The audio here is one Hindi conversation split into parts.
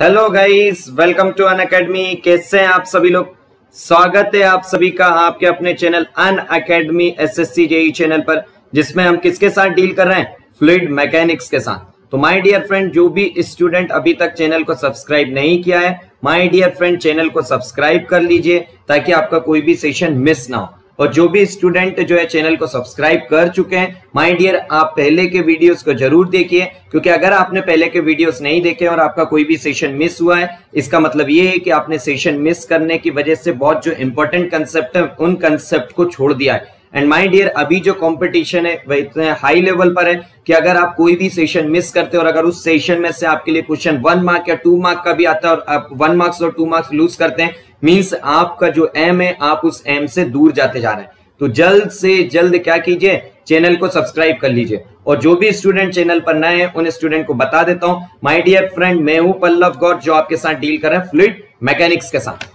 Hello guys welcome to Unacademy कैसे हैं आप सभी लोग? स्वागत है आप सभी का आपके अपने channel Unacademy S JE channel पर, जिसमें हम किसके साथ डील कर रहे हैं? फ्लूड मैकेनिक्स के साथ। तो माय डियर फ्रेंड जो भी स्टूडेंट अभी तक चैनल को सब्सक्राइब नहीं किया है माय डियर फ्रेंड चैनल को सब्सक्राइब कर लीजिए, ताकि आपका कोई भी सेशन मिस ना हो। और जो भी स्टूडेंट जो है चैनल को सब्सक्राइब कर चुके हैं माय डियर आप पहले के वीडियोस को ज़रूर देखिए, क्योंकि अगर आपने पहले के वीडियोस नहीं देखे और आपका कोई भी सेशन मिस हुआ है, इसका मतलब ये है कि आपने सेशन मिस करने की वजह से बहुत जो इंपॉर्टेंट कंसेप्ट है, उन कंसेप्ट को छोड़ दिया है। एंड माई डियर अभी जो कंपटीशन है, वह इतने हाई लेवल पर है कि अगर आप कोई भी सेशन मिस करते हो और अगर उस सेशन में से आपके लिए क्वेश्चन वन मार्क या टू मार्क का भी आता है और आप वन मार्क्स और टू मार्क्स लूज करते हैं मींस आपका जो एम है, आप उस एम से दूर जाते जा रहे हैं। तो जल्द से जल्द क्या कीजिए चैनल को सब्सक्राइब कर लीजिए। और जो भी स्टूडेंट चैनल पर नए हैं उन स्टूडेंट को बता देता हूँ। माय डियर फ्रेंड मैं हूँ पल्लव गौर, जो आपके साथ डील कर रहे हैं फ्लूइड मैकेनिक्स के साथ।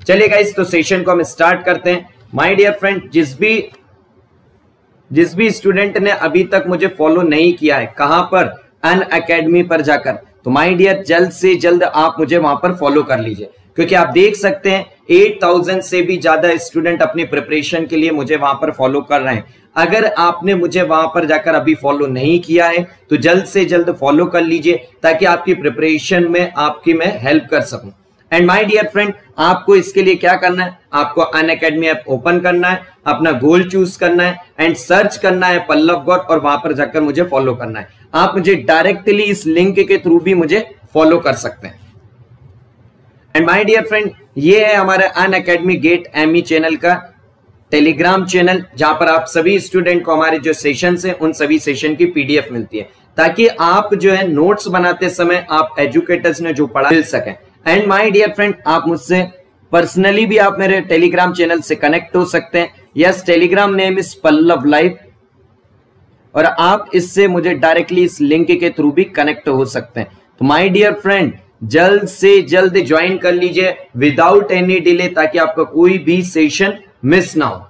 चलिए गाइस तो सेशन को हम स्टार्ट करते हैं। माय डियर फ्रेंड जिस भी जिस भी स्टूडेंट ने अभी तक मुझे फॉलो नहीं किया है, कहाँ पर? अन अकेडमी पर जाकर। तो माय डियर जल्द से जल्द आप मुझे वहाँ पर फॉलो कर लीजिए। क्योंकि आप देख सकते हैं 8000 से भी ज़्यादा स्टूडेंट अपने प्रिपरेशन के लिए मुझे वहाँ पर फॉलो कर रहे हैं। अगर आपने मुझे वहाँ पर जाकर अभी फॉलो नहीं किया है तो जल्द से जल्द फॉलो कर लीजिए, ताकि आपकी प्रिपरेशन में आपकी मैं हेल्प कर सकूँ। एंड माय डियर फ्रेंड आपको इसके लिए क्या करना है? आपको अन अकेडमी ऐप ओपन करना है, अपना गोल चूज़ करना है एंड सर्च करना है पल्लव गौर, और वहाँ पर जाकर मुझे फॉलो करना है। आप मुझे डायरेक्टली इस लिंक के थ्रू भी मुझे फॉलो कर सकते हैं। एंड माय डियर फ्रेंड ये है हमारा Unacademy GATE M channel का टेलीग्राम चैनल जहाँ पर आप सभी स्टूडेंट को हमारे जो सेशन है, उन सभी सेशन की पीडीएफ मिलती है। ताकि आप जो है नोट्स बनाते समय आप एजुकेटर्स ने जो पढ़ा मिल सके। एंड माय डियर फ्रेंड आप मुझसे पर्सनली भी आप मेरे टेलीग्राम चैनल से कनेक्ट हो सकते हैं। Yes Telegram name is Pallav live और आप इससे मुझे डायरेक्टली इस लिंक के थ्रू भी कनेक्ट हो सकते हैं। तो माय डियर फ्रेंड जल्द से जल्द ज्वाइन कर लीजिए विदाउट एनी डिले ताकि आपका कोई भी सेशन मिस ना हो।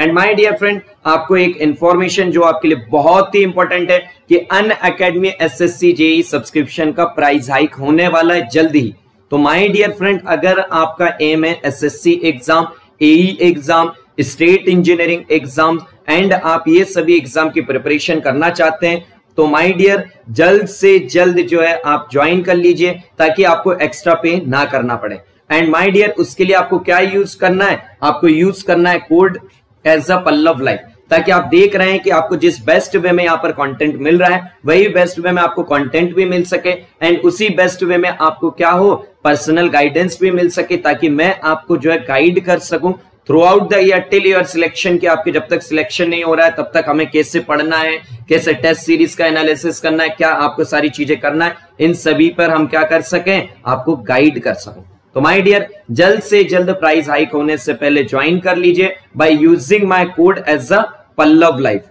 एंड माय डियर फ्रेंड आपको एक इंफॉर्मेशन जो आपके लिए बहुत ही इंपॉर्टेंट है कि Unacademy S S C JE subscription का प्राइस हाइक होने वाला है जल्द ही। तो माय डियर फ्रेंड अगर आपका एम है S S C exam AE exam state engineering exam and आप ये सभी एग्ज़ाम की प्रिपरेशन करना चाहते हैं तो माय डियर जल्द से जल्द जो है आप ज्वाइन कर लीजिए, ताकि आपको एक्स्ट्रा पे ना करना पड़े। एंड माय डियर उसके लिए आपको क्या यूज़ करना है? आपको यूज़ करना है code as a Pallav life ताकि आप देख रहे हैं कि आपको जिस बेस्ट वे में यहाँ पर कंटेंट मिल रहा है, वही बेस्ट वे में आपको कंटेंट भी मिल सके। एंड उसी बेस्ट वे में आपको क्या हो? पर्सनल गाइडेंस भी मिल सके, ताकि मैं आपको जो है गाइड कर सकूँ। Throughout the year till your selection के आपके जब तक सिलेक्शन नहीं हो रहा है, तब तक हमें कैसे पढ़ना है, कैसे टेस्ट सीरीज़ का एनालिसिस करना है, क्या आपको सारी चीज़ें करना है, इन सभी पर हम क्या कर सकें? आपको गाइड कर सकूँ। तो माय डियर जल्द से जल्द प्राइस हाइक होने से पहले ज्वाइन कर लीजिए by using my code as a Pallav life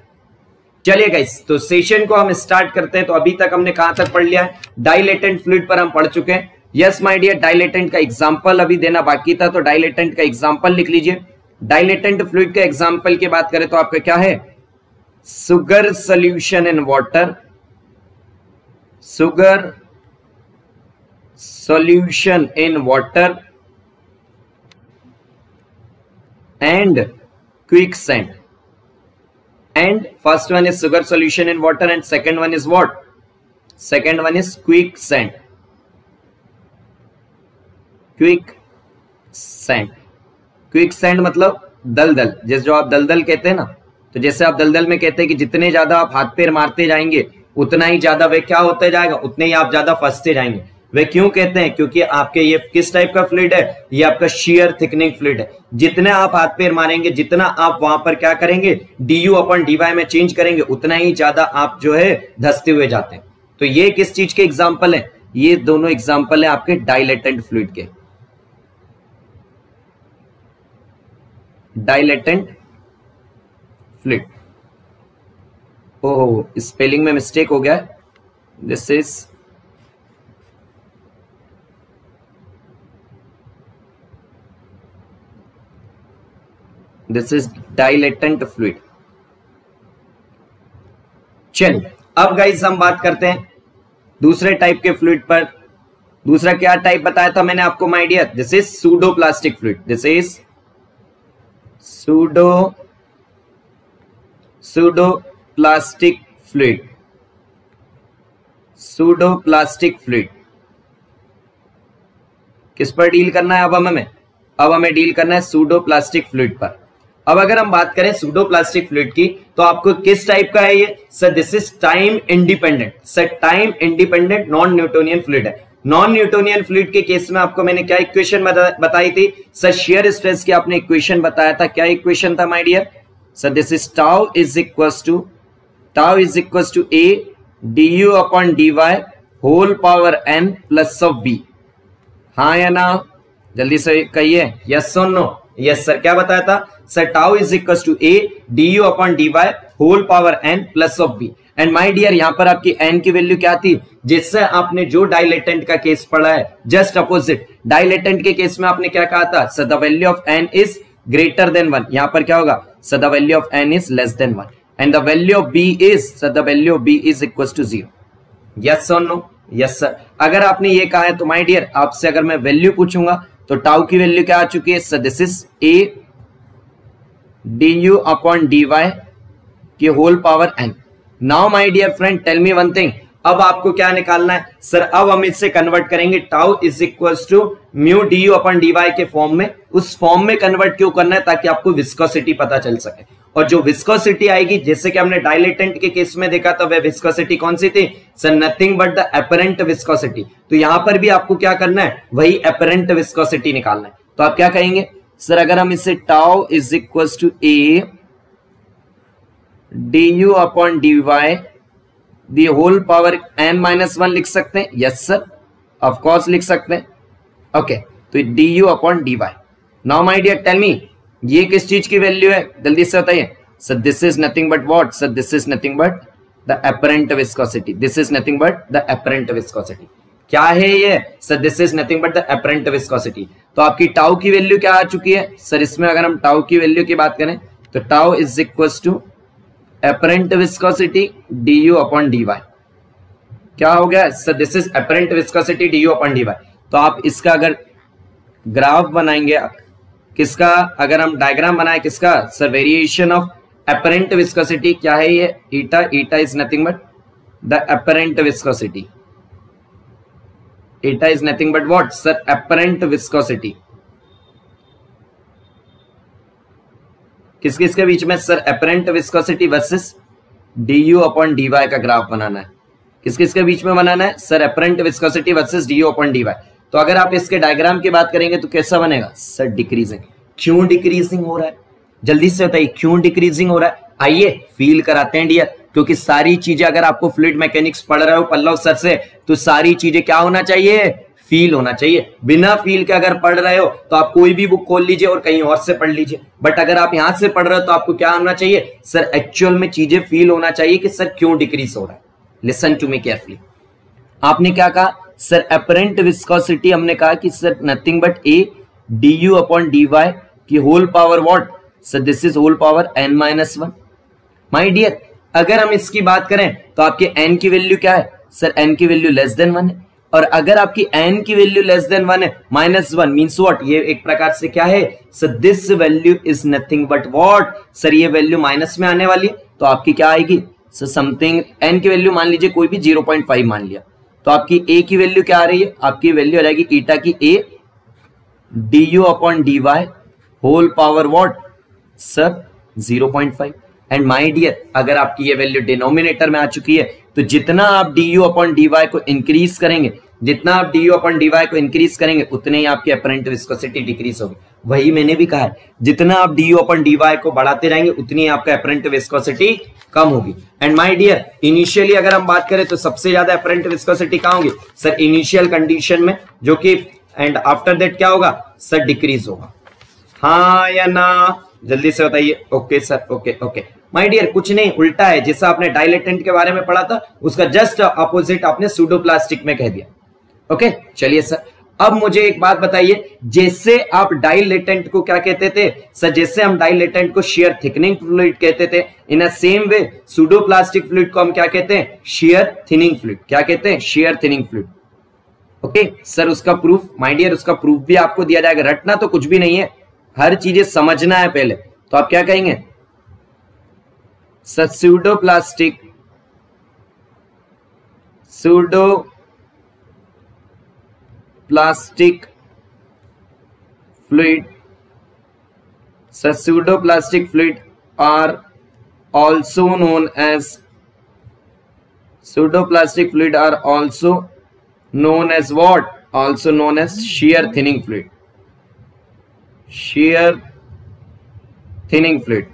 चलिए गाइस तो सेशन को हम स्टार्ट करते हैं। तो अभी तक हमने कहाँ तक पढ़ लिया है? डाइलेटेंट फ्लूइड पर हम पढ़ चुके हैं। यस माय डियर डायलेटेंट का एग्ज़ाम्पल अभी देना बाकी था तो डायलेटेंट का एग्ज़ाम्पल लिख लीजिए। डायलेटेंट फ्लूड का एग्ज़ाम्पल की बात करें तो आपका क्या है? Sugar solution in water sugar solution in water and quicksand and first one is sugar solution in water and second one is what second one is quicksand quicksand quicksand मतलब दलदल। जैसे जो आप दलदल कहते हैं ना तो जैसे आप दलदल में कहते हैं कि जितने ज़्यादा आप हाथ पैर मारते जाएँगे, उतना ही ज़्यादा वे क्या होते जाएगा? उतने ही आप ज़्यादा फंसते जाएँगे। वे क्यों कहते हैं? क्योंकि आपके ये किस टाइप का फ्लूइड है? ये आपका शेयर थिकनिंग फ्लूइड है। जितने आप हाथ पैर मारेंगे, जितना आप वहाँ पर क्या करेंगे? डी यू अपन डीवाई में चेंज करेंगे, उतना ही ज़्यादा आप जो है धसते हुए जाते हैं। तो ये किस चीज़ के एग्ज़ाम्पल है? ये दोनों एग्ज़ाम्पल है आपके डायलेटेंट फ्लूड के। डायलेटेंट फ्लूइड ओहो स्पेलिंग में मिस्टेक हो गया। This is this is dilatant fluid. चलिए अब गाइस हम बात करते हैं दूसरे टाइप के फ्लूड पर। दूसरा क्या टाइप बताया था मैंने आपको my dear this is pseudo plastic fluid this is pseudo plastic fluid pseudo plastic fluid किस पर डील करना है अब हमें? अब हमें डील करना है सूडो प्लास्टिक फ्लूड पर। अब अगर हम बात करें सूडो प्लास्टिक फ्लूड की तो आपको किस टाइप का है ये? Sir this is time independent sir time independent non Newtonian fluid है। नॉन न्यूटोनियन फ्लूड के केस में आपको मैंने क्या इक्वेशन बताई थी? सर शेयर स्ट्रेस की आपने इक्वेशन बताया था। क्या इक्वेशन था my dear sir this is tau is equal to tau is equal to A D U upon D Y whole power N plus of B हाँ या ना? जल्दी से कहिए। यस और नो यस सर क्या बताया था? Sir tau is equal to A D U upon D Y whole power N plus of B and my dear यहाँ पर आपकी एन की वैल्यू क्या थी? जिससे आपने जो डायलेटेंट का केस पढ़ा है जस्ट अपोजिट डायलेटेंट के केस में आपने क्या कहा था? Sir the value of N is greater than one यहाँ पर क्या होगा? Sir the value of N is less than one and the value of B is sir the value of B is equal to zero yes और नो यस सर अगर आपने ये कहा है तो माय डियर आपसे अगर मैं वैल्यू पूछूँगा तो टाउ की वैल्यू क्या आ चुकी है? Sir this is A D U upon D Y की whole power N now my dear friend tell me one thing अब आपको क्या निकालना है? सर, अब हम इससे कन्वर्ट करेंगे tau is equal to mu D U upon D Y के फॉर्म में। उस फॉर्म में कन्वर्ट क्यों करना है? ताकि आपको विस्कोसिटी पता चल सके। और जो विस्कोसिटी आएगी, जैसे कि हमने डायलेटेंट के केस में देखा था वह विस्कोसिटी कौन सी थी? Sir nothing but the apparent viscosity तो यहाँ पर भी आपको क्या करना है? वही अपेरेंट विस्कोसिटी निकालना है। तो आप क्या कहेंगे सर, अगर हम इसे tau is equal to a d u upon d y the whole power n minus one लिख सकते हैं? यस सर ऑफकोर्स लिख सकते हैं. ओके तो d u upon d y now my dear tell me ये किस चीज़ की वैल्यू है? जल्दी से बताइए. Sir this is nothing but what sir this is nothing but the apparent viscosity this is nothing but the apparent viscosity क्या है ये? Sir this is nothing but the apparent viscosity तो आपकी टाउ की वैल्यू क्या आ चुकी है? सर इसमें अगर हम टाउ की वैल्यू की बात करें तो tau is equal to apparent viscosity d u upon d y क्या हो गया? Sir this is apparent viscosity d u upon d y तो आप इसका अगर ग्राफ बनाएँगे किसका, अगर हम डायग्राम बनाए, किसका? Sir variation of apparent viscosity क्या है ये? Eta eta is nothing but the apparent viscosity eta is nothing but what? Sir apparent viscosity. किस किस के बीच में? Sir apparent viscosity versus d u upon d y का ग्राफ बनाना है। किस किस के बीच में बनाना है? Sir apparent viscosity versus d u upon d y तो अगर आप इसके डायग्राम की बात करेंगे तो कैसा बनेगा? सर डिक्रीजिंग क्यों डिक्रीजिंग हो रहा है? जल्दी से बताइए, क्यों डिक्रीजिंग हो रहा है? आइए फील कराते हैं डियर क्योंकि सारी चीज़ें अगर आपको फ्लूड मैकेनिक्स पढ़ रहे हो पल्लव सर से तो सारी चीज़ें क्या होना चाहिए? फील होना चाहिए। बिना फील के अगर पढ़ रहे हो तो आप कोई भी बुक खोल लीजिए और कहीं और से पढ़ लीजिए। बट अगर आप यहाँ से पढ़ रहे हो तो आपको क्या होना चाहिए? सर एक्चुअल में चीज़ें फील होना चाहिए कि सर क्यों डिक्रीज हो रहा है। लिसन टू मी केयरफुली आपने क्या कहा? सर अपेरेंट विस्कोसिटी हमने कहा कि sir nothing but a d u upon d y की whole power what sir this is whole power n minus one my dear अगर हम इसकी बात करें तो आपके एन की वैल्यू क्या है? सर एन की वैल्यू लेस देन वन है। और अगर आपकी एन की वैल्यू लेस देन वन है माइनस वन मीन्स वॉट ये एक प्रकार से क्या है? Sir this value is nothing but what sir ये वैल्यू माइनस में आने वाली है तो आपकी क्या आएगी? सर समथिंग एन की वैल्यू मान लीजिए कोई भी ज़ीरो पॉइंट फाइव मान लिया। तो आपकी ए की वैल्यू क्या आ रही है? आपकी वैल्यू आ जाएगी ईटा की a d u upon d y whole power what sir zero point five and my dear अगर आपकी ये वैल्यू डिनोमिनेटर में आ चुकी है तो जितना आप d u upon d y को इंक्रीज करेंगे, जितना आप d u upon d y को इंक्रीज करेंगे, उतने ही आपकी अपरेंट विस्कोसिटी डिक्रीज होगी। वही मैंने भी कहा है, जितना आप d u upon d y को बढ़ाते रहेंगे, उतनी आपका अपरेंट विस्कोसिटी कम होगी। एंड माय डियर इनिशियली अगर हम बात करें तो सबसे ज़्यादा अपरेंट विस्कोसिटी कहाँ होगी? सर इनिशियल कंडीशन में, जो कि एंड आफ्टर दैट क्या होगा? सर डिक्रीज होगा। हाँ या ना? जल्दी से बताइए। Okay sir okay okay my dear कुछ नहीं, उल्टा है। जैसा आपने डायलेटेंट के बारे में पढ़ा था, उसका जस्ट अपोजिट आपने सूडोप्लास्टिक में कह दिया। ओके चलिए सर, अब मुझे एक बात बताइए, जैसे आप डाइलेटेंट को क्या कहते थे? सर, जैसे हम डाइलेटेंट को शेयर थिकनिंग फ्लूइड कहते थे in a same way pseudoplastic fluid को हम क्या कहते हैं? शेयर थिनिंग फ्लूइड क्या कहते हैं? Shear thinning fluid okay sir, उसका प्रूफ माय डियर उसका प्रूफ भी आपको दिया जाएगा। रटना तो कुछ भी नहीं है। हर चीज़ें समझना है पहले। तो आप क्या कहेंगे? Saccudo plastic, pseudo plastic fluid. Such pseudoplastic fluid are also known as pseudo plastic fluid are also known as what? Also known as shear thinning fluid. Shear thinning fluid.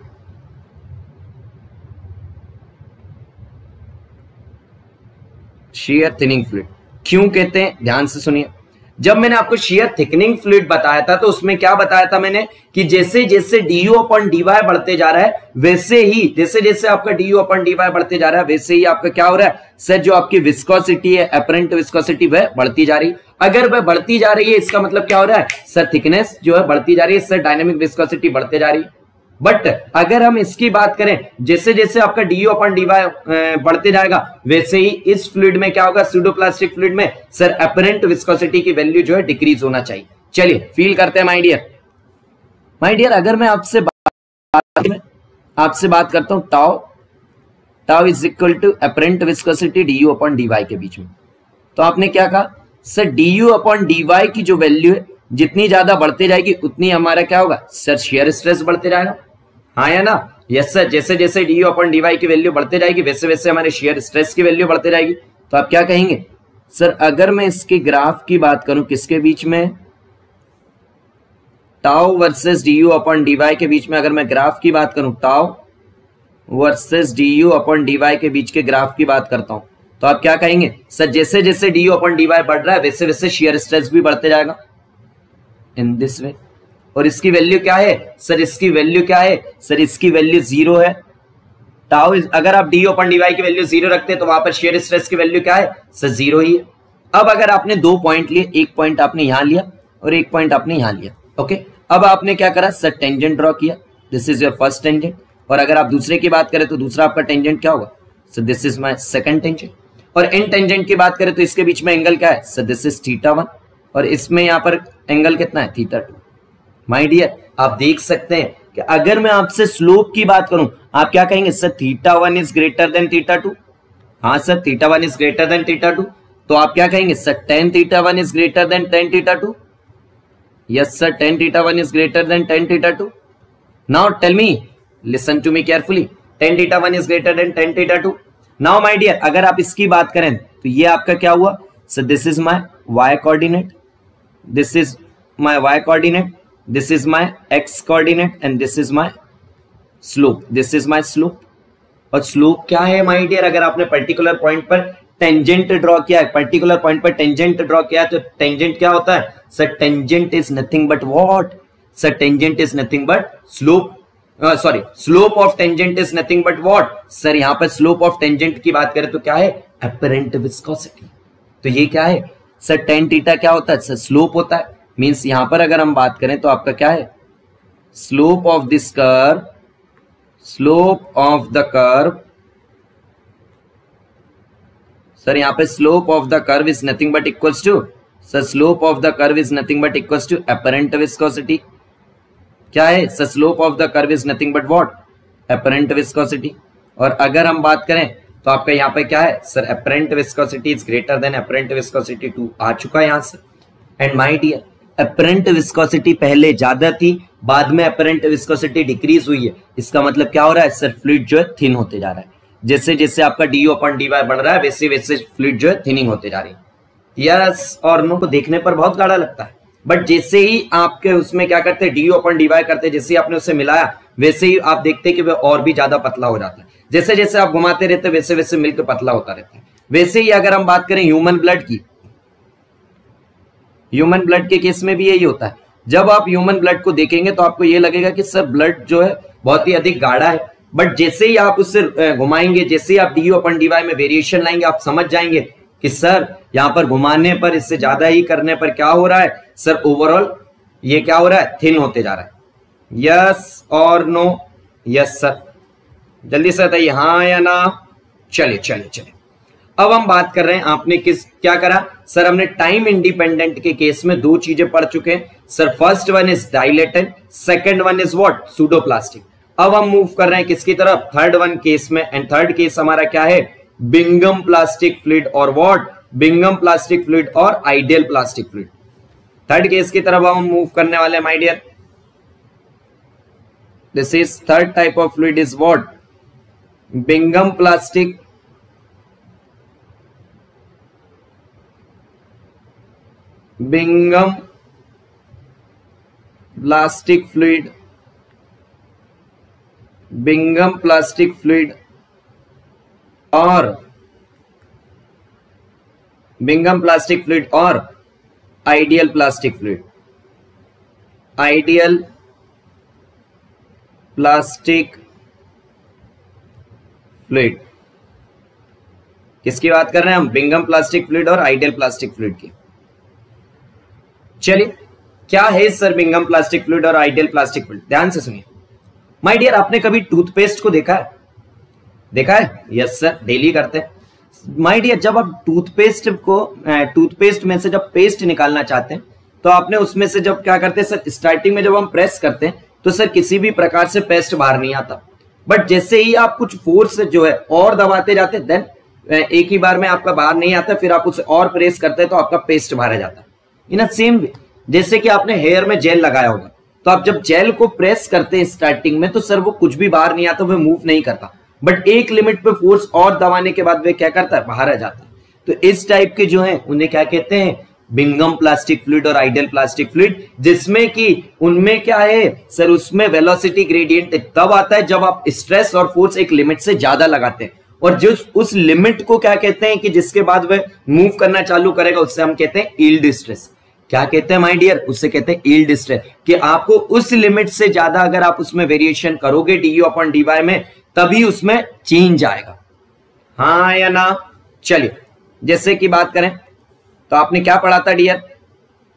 Shear thinning fluid क्यों कहते हैं? ध्यान से सुनिए। जब मैंने आपको शेयर थिकनिंग फ्लूड बताया था तो उसमें क्या बताया था मैंने? कि जैसे जैसे डीयू अपन डीवाई बढ़ते जा रहा है, वैसे ही, जैसे जैसे आपका डीयू अपन डीवाई बढ़ते जा रहा है, वैसे ही आपका क्या हो रहा है? सर, जो आपकी विस्कोसिटी है अपरेंट विस्कोसिटी वह बढ़ती जा रही। अगर वह बढ़ती जा रही है, इसका मतलब क्या हो रहा है? सर थिकनेस जो है बढ़ती जा रही है, सर डायनेमिक विस्कोसिटी बढ़ते जा रही। है बट अगर हम इसकी बात करें जैसे जैसे आपका डीओ अपन डीवाई बढ़ते जाएगा, वैसे ही इस फ्लूड में क्या होगा? सूडोप्लास्टिक फ्लूड में सर अपरेंट विस्कोसिटी की वैल्यू जो है डिक्रीज होना चाहिए। चलिए फील करते हैं माय डियर माय डियर अगर मैं आपसे आपसे बात करता हूँ tau tau is equal to apparent viscosity d u upon d y के बीच में। तो आपने क्या कहा? Sir d u upon d y की जो वैल्यू है, जितनी ज़्यादा बढ़ते जाएगी, उतनी हमारा क्या होगा? सर शेयर स्ट्रेस बढ़ते जाएगा। हाँ या ना? यस सर जैसे जैसे d u upon d y की वैल्यू बढ़ते जाएगी, वैसे वैसे हमारे शेयर स्ट्रेस की वैल्यू बढ़ते जाएगी। तो आप क्या कहेंगे? सर अगर मैं इसके ग्राफ की बात करूँ, किसके बीच में? Tau versus d u upon d y के बीच में अगर मैं ग्राफ की बात करूँ tau versus d u upon d y के बीच के ग्राफ की बात करता हूँ तो आप क्या कहेंगे? सर जैसे जैसे डी यू अपॉन डीवाई बढ़ रहा है, वैसे वैसे शेयर स्ट्रेस भी बढ़ते जाएगा। इन दिस वे और इसकी वैल्यू क्या है? सर इसकी वैल्यू क्या है? सर इसकी वैल्यू ज़ीरो है। टाउ अगर आप डी ओपन डीवाई की वैल्यू ज़ीरो रखते हैं तो वहाँ पर शेयर स्ट्रेस की वैल्यू क्या है? सर ज़ीरो ही है। अब अगर आपने दो पॉइंट लिए, एक पॉइंट आपने यहाँ लिया और एक पॉइंट आपने यहाँ लिया ओके अब आपने क्या करा? सर टेंजेंट ड्रॉ किया। This is your first tangent और अगर आप दूसरे की बात करें तो दूसरा आपका टेंजेंट क्या होगा? Sir this is my second tangent और इन टेंजेंट की बात करें तो इसके बीच में एंगल क्या है? Sir this is theta one और इसमें यहाँ पर एंगल कितना है? थीटा टू माई डियर आप देख सकते हैं कि अगर मैं आपसे स्लोप की बात करूँ, आप क्या कहेंगे sir theta one is greater than theta two हाँ sir theta one is greater than theta two तो आप क्या कहेंगे sir tan theta one is greater than tan theta two yes sir tan theta one is greater than tan theta two now tell me listen to me carefully tan theta one is greater than tan theta two now my dear अगर आप इसकी बात करें तो ये आपका क्या हुआ? Sir this is my y coordinate this is my y coordinate. This is my x coordinate and this is my slope. This is my slope. और स्लोप क्या है माय डियर अगर आपने पर्टिकुलर पॉइंट पर टेंजेंट ड्रॉ किया है पर्टिकुलर पॉइंट पर टेंजेंट ड्रॉ किया है तो टेंजेंट क्या होता है? Sir tangent is nothing but what sir tangent is nothing but slope sorry slope of tangent is nothing but what sir यहाँ पर स्लोप ऑफ़ टेंजेंट की बात करें तो क्या है? अपरेंट विस्कोसिटी तो ये क्या है? सर टेन टीटा क्या होता है? सर स्लोप होता है. मीन्स यहाँ पर अगर हम बात करें तो आपका क्या है? Slope of this curve slope of the curve sir यहाँ पे slope of the curve is nothing but equals to sir slope of the curve is nothing but equals to apparent viscosity क्या है? Sir slope of the curve is nothing but what apparent viscosity और अगर हम बात करें तो आपका यहाँ पे क्या है? Sir apparent viscosity is greater than apparent viscosity two आ चुका है यहाँ से। And my dear apparent viscosity पहले ज़्यादा थी, बाद में अप्रेंट विस्कोसिटी डिक्रीज हुई है। इसका मतलब क्या हो रहा है? सर फ्लूड जो है थिन होते जा रहा है। जैसे जैसे आपका डी अपन डी वाई बढ़ रहा है, वैसे वैसे फ्लूड जो है थिनिंग होते जा रही है। यस और नो को देखने पर बहुत गाढ़ा लगता है। बट जैसे ही आपके उसमें क्या करते हैं? डी अपन डी वाई करते जैसे ही आपने उसे मिलाया, वैसे ही आप देखते कि वह और भी ज़्यादा पतला हो जाता है। जैसे जैसे आप घुमाते रहते वैसे वैसे मिलकर पतला होता रहता है। वैसे ही अगर हम बात करें ह्यूमन ब्लड की ह्यूमन ब्लड के केस में भी यही होता है। जब आप ह्यूमन ब्लड को देखेंगे तो आपको ये लगेगा कि सर, ब्लड जो है, बहुत ही अधिक गाढ़ा है। बट जैसे ही आप उससे घुमाएँगे, जैसे ही आप डी अपन डीवाई में वेरिएशन लाएँगे, आप समझ जाएँगे कि सर, यहाँ पर घुमाने पर, इससे ज़्यादा ही करने पर क्या हो रहा है? सर ओवरऑल ये क्या हो रहा है? थिन होते जा रहा है। यस और नो यस सर जल्दी से बताइए हाँ या ना? चलिए चलिए चलिए। अब हम बात कर रहे हैं, आपने किस, क्या करा? सर हमने टाइम इंडिपेंडेंट के केस में दो चीज़ें पढ़ चुके हैं। Sir first one is dilated second one is what pseudoplastic अब हम मूव कर रहे हैं किसकी तरफ़? थर्ड वन केस में एंड थर्ड केस हमारा क्या है? बिंगम प्लास्टिक फ्लूड और व्हाट बिंगम प्लास्टिक फ्लूड और ideal plastic fluid third case की तरफ़ हम मूव करने वाले हैं my dear this is third type of fluid is what Bingham plastic Bingham plastic fluid Bingham plastic fluid और, बिंगम प्लास्टिक फ्लूड और ideal plastic fluid ideal plastic fluid किसकी बात कर रहे हैं हम? बिंगम प्लास्टिक फ्लूड और आइडियल प्लास्टिक फ्लूड की। चलिए, क्या है सर बिंगम प्लास्टिक फ्लूड और आइडियल प्लास्टिक फ्लूड ध्यान से सुनिए। माय डियर आपने कभी टूथपेस्ट को देखा है? देखा है? यस सर डेली करते हैं। माय डियर जब आप टूथपेस्ट को टूथपेस्ट में से जब पेस्ट निकालना चाहते हैं तो आपने उसमें से जब क्या करते हैं सर स्टार्टिंग में जब हम प्रेस करते हैं तो सर किसी भी प्रकार से पेस्ट बाहर नहीं आता। बट जैसे ही आप कुछ फोर्स जो है, और दबाते जाते देन एक ही बार में आपका बाहर नहीं आता, फिर आप उसे और प्रेस करते हैं तो आपका पेस्ट बाहर जाता। इन अ सेम वे जैसे कि आपने हेयर में जेल लगाया होगा तो आप जब जेल को प्रेस करते हैं स्टार्टिंग में तो सर वो कुछ भी बाहर नहीं आता वह मूव नहीं करता। बट एक लिमिट पे फोर्स और दबाने के बाद वे क्या करता है? बाहर आ जाता है। तो इस टाइप के जो है, उन्हें क्या कहते हैं? बिंगम प्लास्टिक फ्लूड और आइडियल प्लास्टिक फ्लूड जिसमें कि उनमें क्या है? सर उसमें वेलोसिटी ग्रेडियंट तब आता है जब आप स्ट्रेस और फोर्स एक लिमिट से ज़्यादा लगाते हैं। और जिस उस लिमिट को क्या कहते हैं कि जिसके बाद वह मूव करना चालू करेगा, उससे हम कहते हैं ईल्ड स्ट्रेस क्या कहते हैं माय डियर उससे कहते हैं ईल्ड स्ट्रेस कि आपको उस लिमिट से ज़्यादा अगर आप उसमें वेरिएशन करोगे डी अपॉन डीवाई में, तभी उसमें चेंज आएगा। हाँ या ना? चलिए, जैसे कि बात करें तो आपने क्या पढ़ा था डियर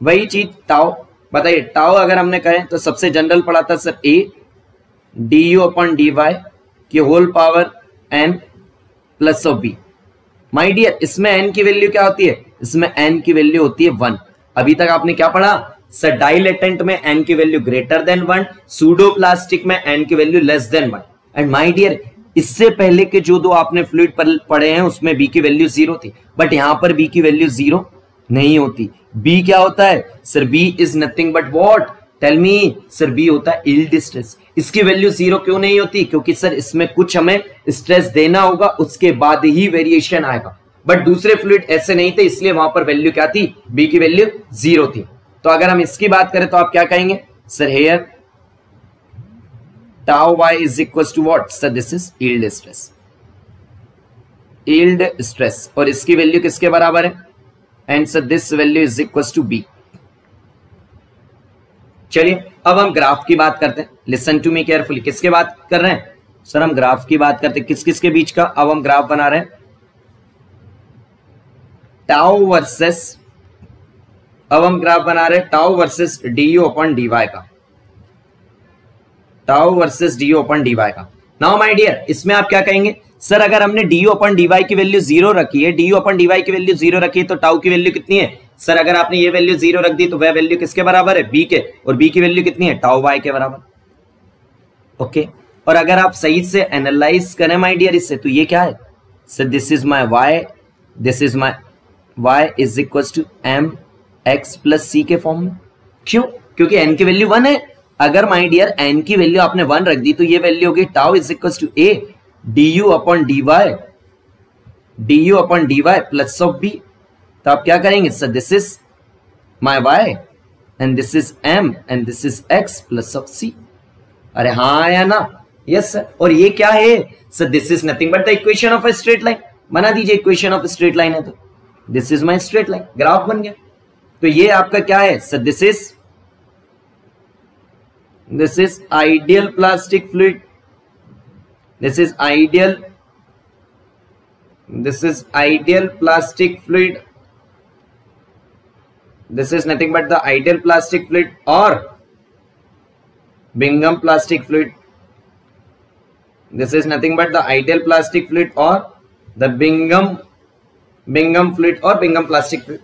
वही चीज़ टाओ बताइए टाओ अगर हमने कहें तो सबसे जनरल पढ़ा था sir a d u upon d y की whole power n plus of b my dear इसमें एन की वैल्यू क्या होती है? इसमें एन की वैल्यू होती है वन अभी तक आपने क्या पढ़ा? सर डाइलेटेंट में एन की value greater than one pseudo plastic में एन की value less than one and my dear इससे पहले के जो दो आपने फ्लूड पढ़े हैं, उसमें बी की वैल्यू ज़ीरो थी। बट यहाँ पर बी की वैल्यू ज़ीरो नहीं होती। बी क्या होता है? Sir b is nothing but what tell me sir b होता है इल्ड स्ट्रेस इसकी वैल्यू ज़ीरो क्यों नहीं होती? क्योंकि सर इसमें कुछ हमें स्ट्रेस देना होगा, उसके बाद ही वेरिएशन आएगा। बट दूसरे फ्लूड ऐसे नहीं थे, इसलिए वहाँ पर वैल्यू क्या थी? बी की वैल्यू ज़ीरो थी। तो अगर हम इसकी बात करें तो आप क्या कहेंगे? Sir here tau y is equals to what? Sir, this is yield stress. Yield stress. और इसकी वैल्यू किसके बराबर है? And sir this value is equal to b चलिए, अब हम ग्राफ की बात करते हैं। लिसन टू मी केयरफुली किसके बात कर रहे हैं? सर हम ग्राफ की बात करते हैं। किस किस के बीच का? अब हम ग्राफ बना रहे हैं। टाउ वर्सेस अब हम ग्राफ बना रहे हैं tau versus d u upon d y का। Tau versus d upon d y now. My my dear इसमें आप क्या कहेंगे? सर अगर हमने डी ओपन डी वाई की वैल्यू ज़ीरो रखी है डी ओपन डी वाई की वैल्यू ज़ीरो रखी है तो टाउ की वैल्यू कितनी है? सर अगर आपने ये वैल्यू ज़ीरो रख दी तो वह वैल्यू किसके बराबर है? बी के। और बी की वैल्यू कितनी है? टाउ वाई के बराबर। ओके और अगर आप सही से एनालाइज करें माय डियर इससे तो ये क्या है? Sir this is my y this is my y is equal to m x plus c के फॉर्म में? क्यों? क्योंकि एन की वैल्यू वन है। अगर माई डियर एन की वैल्यू आपने वन रख दी तो ये वैल्यू होगी tau is equal to a d u upon d y d u upon d y plus of b तो आप क्या करेंगे? Sir this is my y and this is m and this is x plus of c अरे हाँ या ना? यस सर और ये क्या है? Sir this is nothing but the equation of a straight line बना दीजिए इक्वेशन ऑफ़ स्ट्रेट लाइन है तो। This is my straight line graph बन गया। तो ये आपका क्या है? Sir this is this is ideal plastic fluid this is ideal this is ideal plastic fluid this is nothing but the ideal plastic fluid और Bingham plastic fluid this is nothing but the ideal plastic fluid और the Bingham fluid or bingham plastic fluid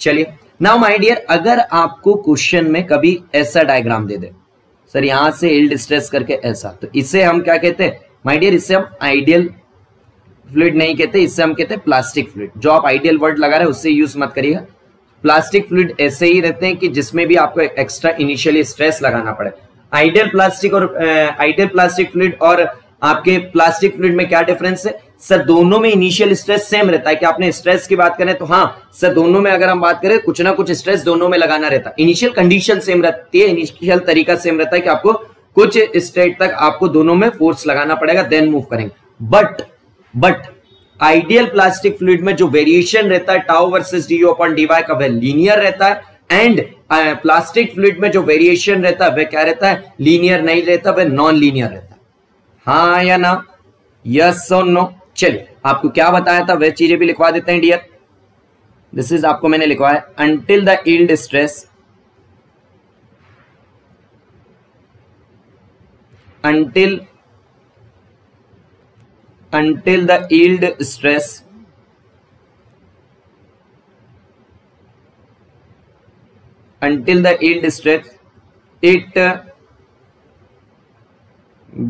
चलिए। नाउ माय डियर अगर आपको क्वेश्चन में कभी ऐसा डायग्राम दे दे, सर, यहाँ से इल्ड स्ट्रेस करके ऐसा तो इसे हम क्या कहते हैं? माय डियर इसे हम आइडियल फ्लूइड नहीं कहते इससे हम कहते हैं प्लास्टिक फ्लूड जो आप आइडियल वर्ड लगा रहे हैं, उससे यूज़ मत करिएगा। प्लास्टिक फ्लूड ऐसे ही रहते हैं कि जिसमें भी आपको एक्स्ट्रा इनिशियली स्ट्रेस लगाना पड़े। आइडियल प्लास्टिक और आइडियल प्लास्टिक फ्लूड और आपके प्लास्टिक फ्लूड में क्या डिफरेंस है? सर, दोनों में इनिशियल स्ट्रेस सेम रहता है। कि आपने स्ट्रेस की बात करें तो हाँ सर, दोनों में अगर हम बात करें, कुछ ना कुछ स्ट्रेस दोनों में लगाना रहता है। इनिशियल कंडीशन सेम रहती है इनिशियल तरीका सेम रहता है कि आपको कुछ स्टेट तक आपको दोनों में फोर्स लगाना पड़ेगा देन मूव करेंगे। But but ideal plastic fluid में जो वेरिएशन रहता है tau versus D upon D Y का वह लीनियर रहता है। एंड प्लास्टिक फ्लूड में जो वेरिएशन रहता है, वह क्या रहता है? लीनियर नहीं रहता, वह नॉन लीनियर रहता है। हाँ या ना? यस और नो चलिए, आपको क्या बताया था, वह चीज़ें भी लिखवा देते हैं डियर दिस इज़ आपको मैंने लिखवाया until the yield stress until until the yield stress until the yield stress it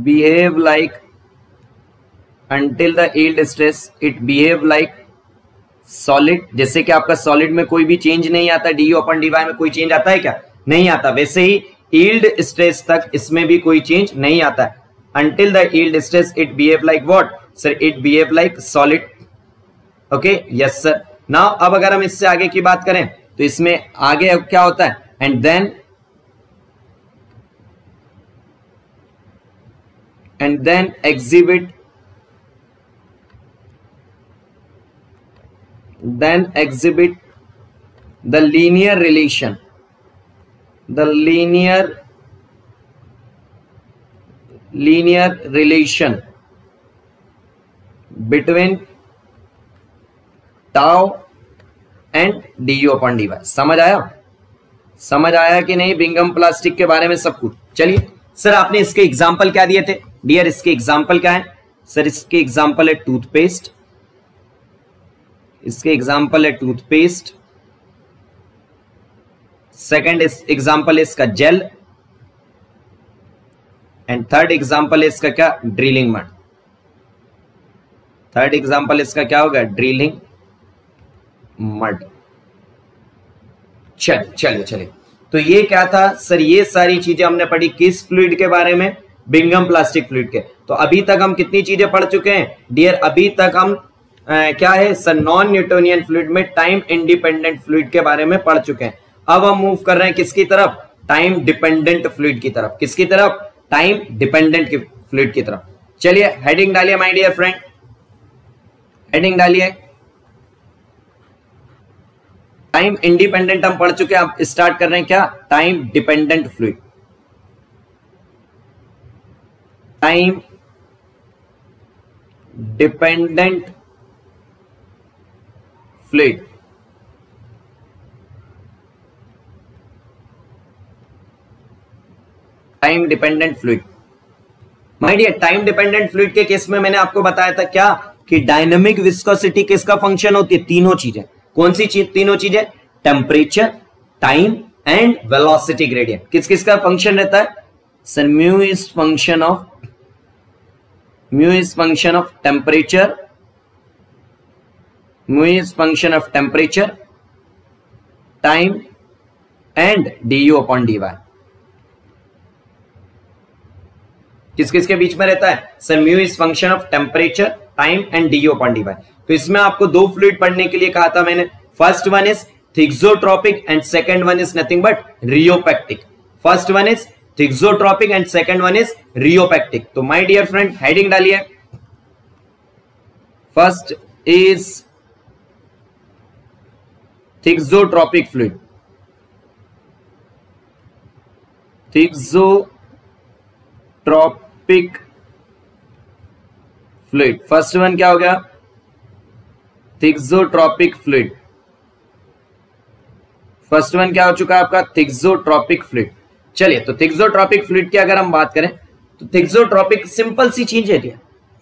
behave like until the yield stress, it behave like solid जैसे कि आपका सॉलिड में कोई भी चेंज नहीं आता डी ओपन डीवाई में कोई चेंज आता है क्या? नहीं आता। वैसे ही ईल्ड स्ट्रेस तक इसमें भी कोई चेंज नहीं आता। है the yield stress it behave like what sir it behave like solid okay yes sir now अब अगर हम इससे आगे की बात करें तो इसमें आगे क्या होता है? And then and then exhibit then exhibit the linear relation the linear linear relation between tau and D U upon D Y समझ आया? समझ आया कि नहीं? बिंगम प्लास्टिक के बारे में सब कुछ। चलिए, सर, आपने इसके एग्ज़ाम्पल क्या दिए थे? डियर इसके एग्ज़ाम्पल क्या है? सर, इसके एग्ज़ाम्पल है टूथपेस्ट इसके एग्ज़ाम्पल है टूथपेस्ट सेकेंड एग्ज़ाम्पल इसका जेल एंड थर्ड एग्ज़ाम्पल इसका क्या? ड्रिलिंग मड थर्ड एग्ज़ाम्पल इसका क्या होगा? ड्रिलिंग मड चल, चलिए चलिए। तो ये क्या था? सर ये सारी चीज़ें हमने पढ़ी किस फ्लूड के बारे में? बिंगम प्लास्टिक फ्लूड के। तो अभी तक हम कितनी चीज़ें पढ़ चुके हैं? डियर अभी तक हम क्या है? सर नॉन न्यूटोनियन फ्लूड में टाइम इंडिपेंडेंट फ्लूड के बारे में पढ़ चुके हैं। अब हम मूव कर रहे हैं किसकी तरफ़? टाइम डिपेंडेंट फ्लूड की तरफ़। किसकी तरफ़? टाइम डिपेंडेंट फ्लूड की तरफ़। चलिए हेडिंग डालिए माय डियर फ्रेंड हेडिंग डालिए। टाइम इंडिपेंडेंट हम पढ़ चुके हैं। अब स्टार्ट कर रहे हैं क्या? Time dependent fluid time dependent fluid time dependent fluid my dear time dependent fluid के केस में मैंने आपको बताया था क्या? कि डायनेमिक विस्कोसिटी किसका फ़ंक्शन होती है? तीनों चीज़ें। कौन सी चीज़? तीनों चीज़ें। Temperature time and velocity gradient किस किस का फ़ंक्शन रहता है? Sir mu is function of mu is function of temperature function of temperature time and D U upon D Y किस किस के बीच में रहता है? Sir mu is function of temperature time and D upon D तो इसमें आपको दो फ्लूइड पढ़ने के लिए कहा था मैंने। First one is thixotropic and second one is nothing but rheopectic first one is thixotropic and second one is rheopectic तो माय डियर फ्रेंड हेडिंग डालिए। First is thixotropic fluid thixotropic fluid first one क्या हो गया? थिक्सोट्रॉपिक फ्लूड फ़र्स्ट वन क्या हो चुका है आपका? थिक्सोट्रॉपिक फ्लूड चलिए तो थिक्सोट्रॉपिक फ्लूड की अगर हम बात करें तो थिक्सोट्रॉपिक सिंपल सी चीज़ है क्या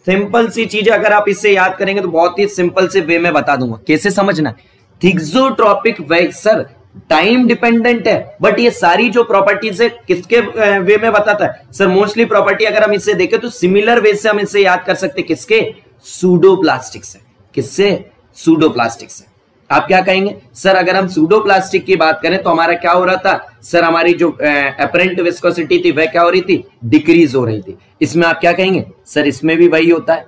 सिंपल सी चीज़ अगर आप इससे याद करेंगे तो बहुत ही सिंपल से वे में बता दूँगा। कैसे समझना थिक्सोट्रॉपिक वे सर टाइम डिपेंडेंट है बट ये सारी जो प्रॉपर्टीज़ है, किसके वे में बताता है? सर मोस्टली प्रॉपर्टी अगर हम इसे देखें तो सिमिलर वे से हम इसे याद कर सकते किसके? सूडोप्लास्टिक से किससे? सूडोप्लास्टिक से आप क्या कहेंगे? सर अगर हम सूडो प्लास्टिक की बात करें तो हमारा क्या हो रहा था? सर हमारी जो अपेरेंट विस्कोसिटी थी, वह क्या हो रही थी? डिक्रीज हो रही थी। इसमें आप क्या कहेंगे? सर इसमें भी वही होता है।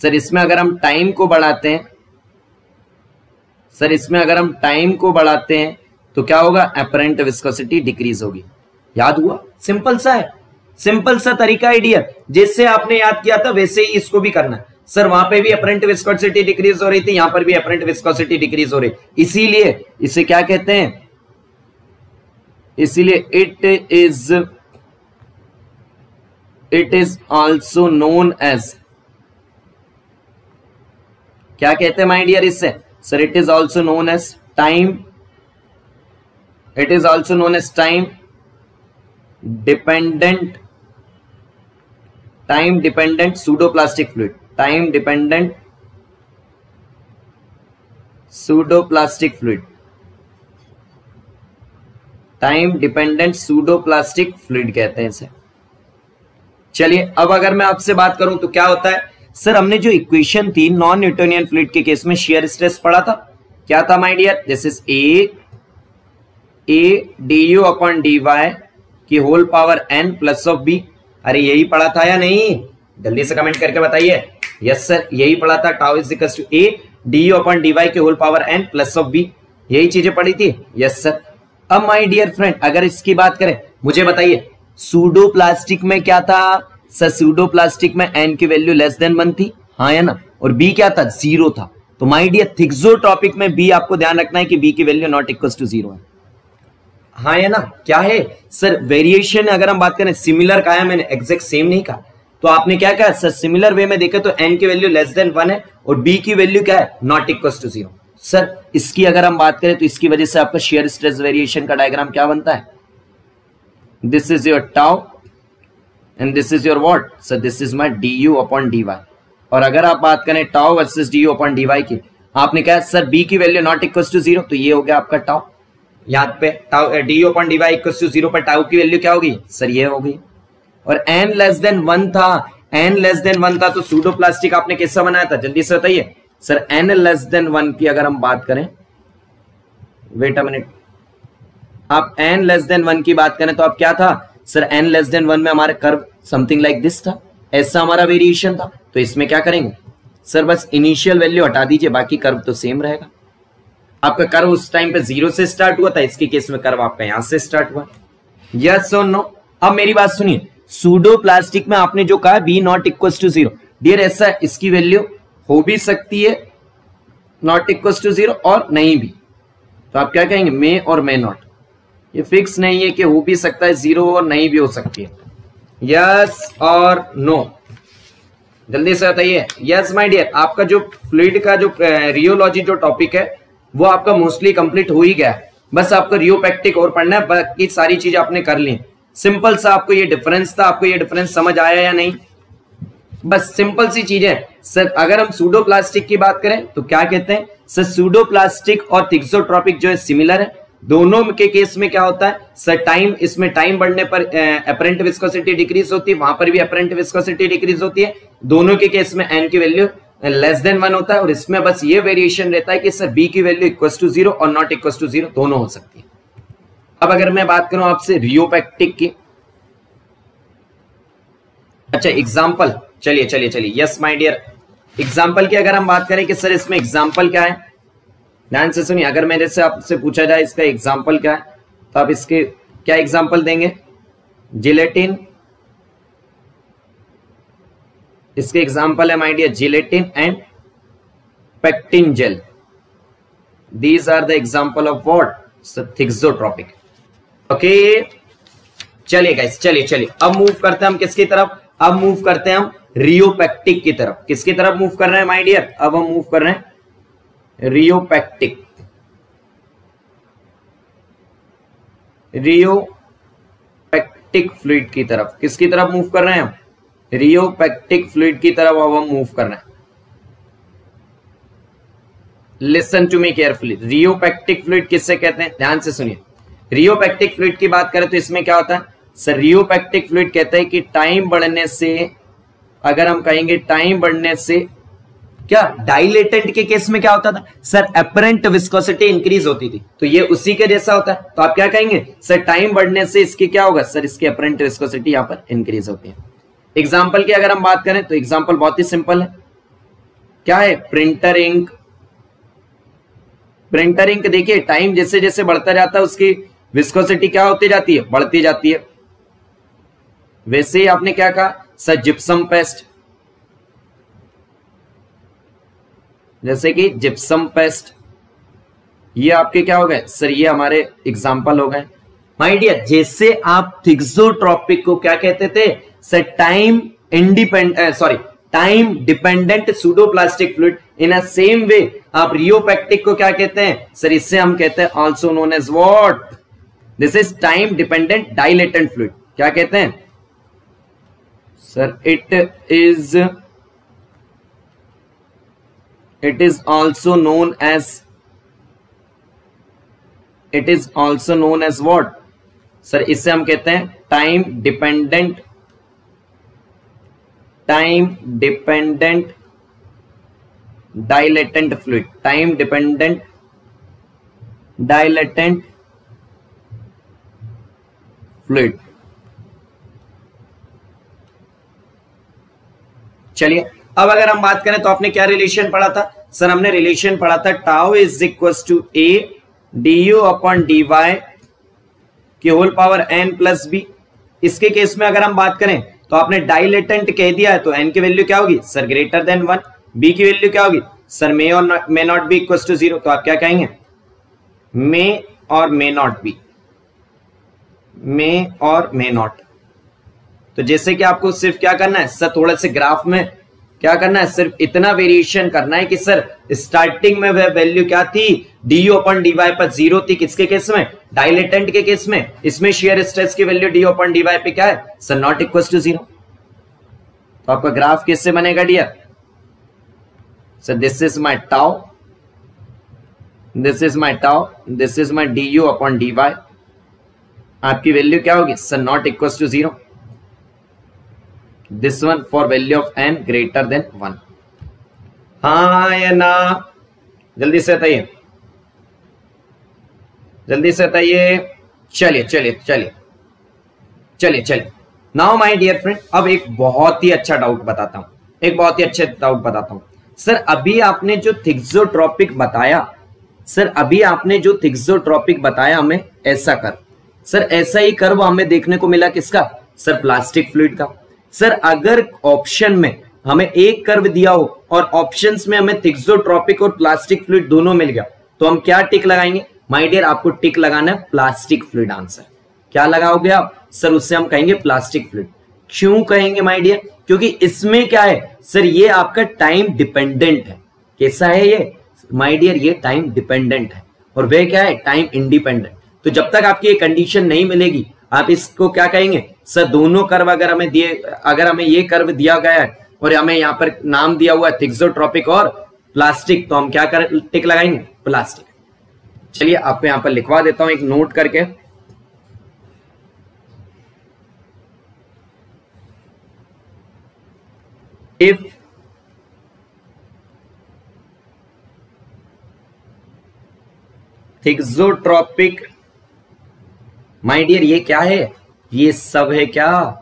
सर इसमें अगर हम टाइम को बढ़ाते हैं सर, इसमें अगर हम टाइम को बढ़ाते हैं तो क्या होगा? अपरेंट विस्कोसिटी डिक्रीज होगी। याद हुआ? सिंपल सा है। सिंपल सा तरीका आइडिया जैसे आपने याद किया था, वैसे ही इसको भी करना। सर, वहाँ पे भी अपेरेंट विस्कोसिटी डिक्रीज हो रही थी, यहाँ पर भी अपरेंट विस्कोसिटी डिक्रीज हो रही। इसीलिए, इसे क्या कहते हैं? इसीलिए it is it is also known as क्या कहते हैं डियर इससे? Sir it is also known as time it is also known as time dependent time dependent pseudoplastic fluid time dependent pseudoplastic fluid time dependent pseudoplastic fluid कहते हैं इसे चलिए अब अगर मैं आपसे बात करूँ तो क्या होता है सर हमने जो इक्वेशन थी नॉन न्यूटोनियन फ्लूड के केस में शेयर स्ट्रेस पढ़ा था। क्या था my dear this is A A D U upon D Y की whole power N plus of B अरे, यही पढ़ा था या नहीं? जल्दी से कमेंट करके बताइए। यस सर यही पढ़ा था। Tau is equal to A D U upon D Y की whole power N plus of B यही चीज़ें पढ़ी थी। यस सर अब माय डियर फ्रेंड अगर इसकी बात करें, मुझे बताइए सूडो प्लास्टिक में क्या था? सूडो प्लास्टिक में एन की वैल्यू लेस देन वन थी। हाँ या ना? और बी क्या था? ज़ीरो था। तो माय डियर थिक्सो टॉपिक में बी आपको ध्यान रखना है कि बी की value not equal to zero है। हाँ है ना? क्या है? सर वेरिएशन अगर हम बात करें सिमिलर कहा मैंने एग्जैक्ट सेम नहीं कहा। तो आपने क्या कहा? सर सिमिलर वे में देखे तो एन की वैल्यू लेस देन वन है और बी की वैल्यू क्या है? Not equal to zero sir इसकी अगर हम बात करें तो इसकी वजह से आपका शेयर स्ट्रेस वेरिएशन का डायग्राम क्या बनता है? This is your tau and this is your what sir this is my D U upon D Y और अगर आप बात करें tau versus D U upon D Y की, आपने कहा, सर बी की value not equal to zero तो ये हो गया आपका टाउ यहाँ पे tau D upon D Y equal to zero पर टाउ की वैल्यू क्या होगी? सर, ये होगी। और एन लेस देन वन था। एन लेस देन वन था तो सूडो प्लास्टिक आपने कैसा बनाया था? जल्दी से बताइए। Sir N less than one की अगर हम बात करें वेट अ मिनट आप एन लेस देन वन की बात करें तो आप क्या था? Sir N less than one में हमारे कर्व समथिंग लाइक दिस था। ऐसा हमारा वेरिएशन था। तो इसमें क्या करेंगे? सर बस इनिशियल वैल्यू हटा दीजिए, बाकी कर्व तो सेम रहेगा। आपका कर्व उस टाइम पे ज़ीरो से स्टार्ट हुआ था, इसके केस में कर्व आपका यहाँ से स्टार्ट हुआ। यस और नो अब मेरी बात सुनिए। सूडो प्लास्टिक में आपने जो कहा B not equal to zero dear ऐसा इसकी वैल्यू हो भी सकती है नॉट इक्वल टू ज़ीरो और नहीं भी। तो आप क्या कहेंगे? मे और मे नॉट ये फिक्स नहीं है कि हो भी सकता है ज़ीरो और नहीं भी हो सकती है। यस और नो जल्दी से बताइए। यस माय डियर आपका जो फ्लूड का जो रियोलॉजी जो टॉपिक है, वो आपका मोस्टली कंप्लीट हो ही गया बस आपको रियोपैक्टिक और पढ़ना है, बाकी सारी चीज़ आपने कर ली। सिंपल सा आपको ये डिफरेंस था, आपको ये डिफरेंस समझ आया या नहीं? बस सिंपल सी चीज़। सर, अगर हम सूडो प्लास्टिक की बात करें तो क्या कहते हैं? सर सूडो प्लास्टिक और थिक्सोट्रॉपिक जो है सिमिलर है। दोनों के केस में क्या होता है? सर टाइम इसमें टाइम बढ़ने पर अपरेंट विस्कोसिटी डिक्रीज होती है, वहाँ पर भी अपेरेंट विस्कोसिटी डिक्रीज होती है। दोनों के केस में एन की वैल्यू लेस देन वन होता है और इसमें बस ये वेरिएशन रहता है कि सर बी की वैल्यू इक्वल टू ज़ीरो और नॉट इक्वल टू ज़ीरो दोनों हो सकती है। अब अगर मैं बात करूँ आपसे रियोपैक्टिक की अच्छा एग्ज़ाम्पल चलिए चलिए चलिए यस माय डियर एग्ज़ाम्पल की अगर हम बात करें कि सर, इसमें एग्ज़ाम्पल क्या है? ध्यान से सुनिए, अगर मेरे से आपसे पूछा जाए, इसका एग्ज़ाम्पल क्या है तो आप इसके क्या एग्ज़ाम्पल देंगे? जिलेटिन इसके एग्ज़ाम्पल है my dear gelatin and pectin gel these are the example of what thixotropic okay चलिए गाइस चलिए चलिए। अब मूव करते हैं हम किसकी तरफ़? अब मूव करते हैं हम रियोपैक्टिक की तरफ़। किसकी तरफ़ मूव कर रहे हैं माय डियर अब हम मूव कर रहे हैं रियोपैक्टिक रियोपैक्टिक फ्लूइड की तरफ़। किसकी तरफ़ मूव कर रहे हैं हम? रियोपैक्टिक फ्लूड की तरफ़ अब हम मूव कर रहे हैं। Listen to me carefully rheopectic fluid किससे कहते हैं? ध्यान से सुनिए। रियोपैक्टिक फ्लूड की बात करें तो इसमें क्या होता है? सर रियोपैक्टिक फ्लूड कहते हैं कि टाइम बढ़ने से, अगर हम कहेंगे टाइम बढ़ने से क्या डाइलेटेंट के केस में क्या होता था? सर अपरेंट विस्कोसिटी इंक्रीज होती थी। तो ये उसी के जैसा होता है। तो आप क्या कहेंगे? सर टाइम बढ़ने से इसकी क्या होगा? सर इसकी अपरेंट विस्कोसिटी यहाँ पर इंक्रीज होती है। एग्ज़ाम्पल की अगर हम बात करें तो एग्ज़ाम्पल बहुत ही सिंपल है। क्या है? प्रिंटर इंक प्रिंटर इंक देखिए टाइम जैसे जैसे बढ़ता जाता है, उसकी विस्कोसिटी क्या होती जाती है? बढ़ती जाती है। वैसे ही आपने क्या कहा? सर जिप्सम पेस्ट जैसे कि जिप्सम पेस्ट ये आपके क्या हो गए? सर ये हमारे एग्ज़ाम्पल हो गए। माई डियर जैसे आप थिक्सोट्रॉपिक को क्या कहते थे? Sir time independent sorry time dependent pseudoplastic fluid in a same way आप रियोपैक्टिक को क्या कहते हैं? सर इससे हम कहते हैं also known as what this is time dependent dilatant fluid क्या कहते हैं? Sir it is it is also known as, it is also known as what? Sir इससे हम कहते हैं time dependent time dependent dilatant fluid time dependent dilatant fluid चलिए अब अगर हम बात करें तो आपने क्या रिलेशन पढ़ा था? सर, हमने रिलेशन पढ़ा था tau is equal to A D U upon D Y की whole power N plus B इसके केस में अगर हम बात करें तो आपने डाइलेटेंट कह दिया है तो एन की वैल्यू क्या होगी? Sir greater than one B की वैल्यू क्या होगी? सर मे और may not be equal to zero तो आप क्या कहेंगे? मे और मे नॉट बी मे और मे नॉट तो जैसे कि आपको सिर्फ़ क्या करना है? सर, थोड़ा से ग्राफ में क्या करना है? सिर्फ़ इतना वेरिएशन करना है कि सर स्टार्टिंग में वह वैल्यू क्या थी? D U upon D Y पर ज़ीरो थी किसके केस में? डायलेटेंट के केस में। इसमें शेयर स्ट्रेस की value D upon D Y पे क्या है? Sir not equal to zero तो आपका ग्राफ किससे बनेगा dear sir this is my tau this is my tau this is my D U upon D Y आपकी वैल्यू क्या होगी? Sir not equal to zero this one for value of N greater than one हा, या ना। जल्दी से बताइए जल्दी से बताइए चलिए चलिए चलिए। चलिए चलिए। नाउ माय डियर फ्रेंड अब एक बहुत ही अच्छा डाउट बताता हूँ। एक बहुत ही अच्छे डाउट बताता हूँ। सर अभी आपने जो थिक्सोट्रॉपिक बताया सर अभी आपने जो थिक्सोट्रॉपिक बताया हमें, ऐसा कर। सर ऐसा ही कर्व हमें देखने को मिला किसका? सर प्लास्टिक फ्लूड का। सर, अगर ऑप्शन में हमें एक कर्व दिया हो और ऑप्शंस में हमें थिक्सोट्रॉपिक और प्लास्टिक फ्लूड दोनों मिल गया तो हम क्या टिक लगाएँगे? माय डियर आपको टिक लगाना है प्लास्टिक फ्लूइड आंसर क्या लगाओगे आप? सर, उससे हम कहेंगे प्लास्टिक फ्लूड क्यों कहेंगे माय डियर क्योंकि इसमें क्या है? सर, ये आपका टाइम डिपेंडेंट है. कैसा है ये? माय डियर ये टाइम डिपेंडेंट है. और वे क्या है? टाइम इंडिपेंडेंट तो जब तक आपकी ये कंडीशन नहीं मिलेगी, आप इसको क्या कहेंगे? सर, दोनों कर्व अगर हमें दिए, अगर हमें ये कर्व दिया गया है और हमें यहाँ पर नाम दिया हुआ है थिक्सोट्रॉपिक और प्लास्टिक तो हम क्या कर, टिक लगाएँगे? प्लास्टिक चलिए, आपको यहाँ पर लिखवा देता हूँ एक नोट करके। इफ़ थिक्सोट्रॉपिक माय डियर ये क्या है? ये सब है क्या?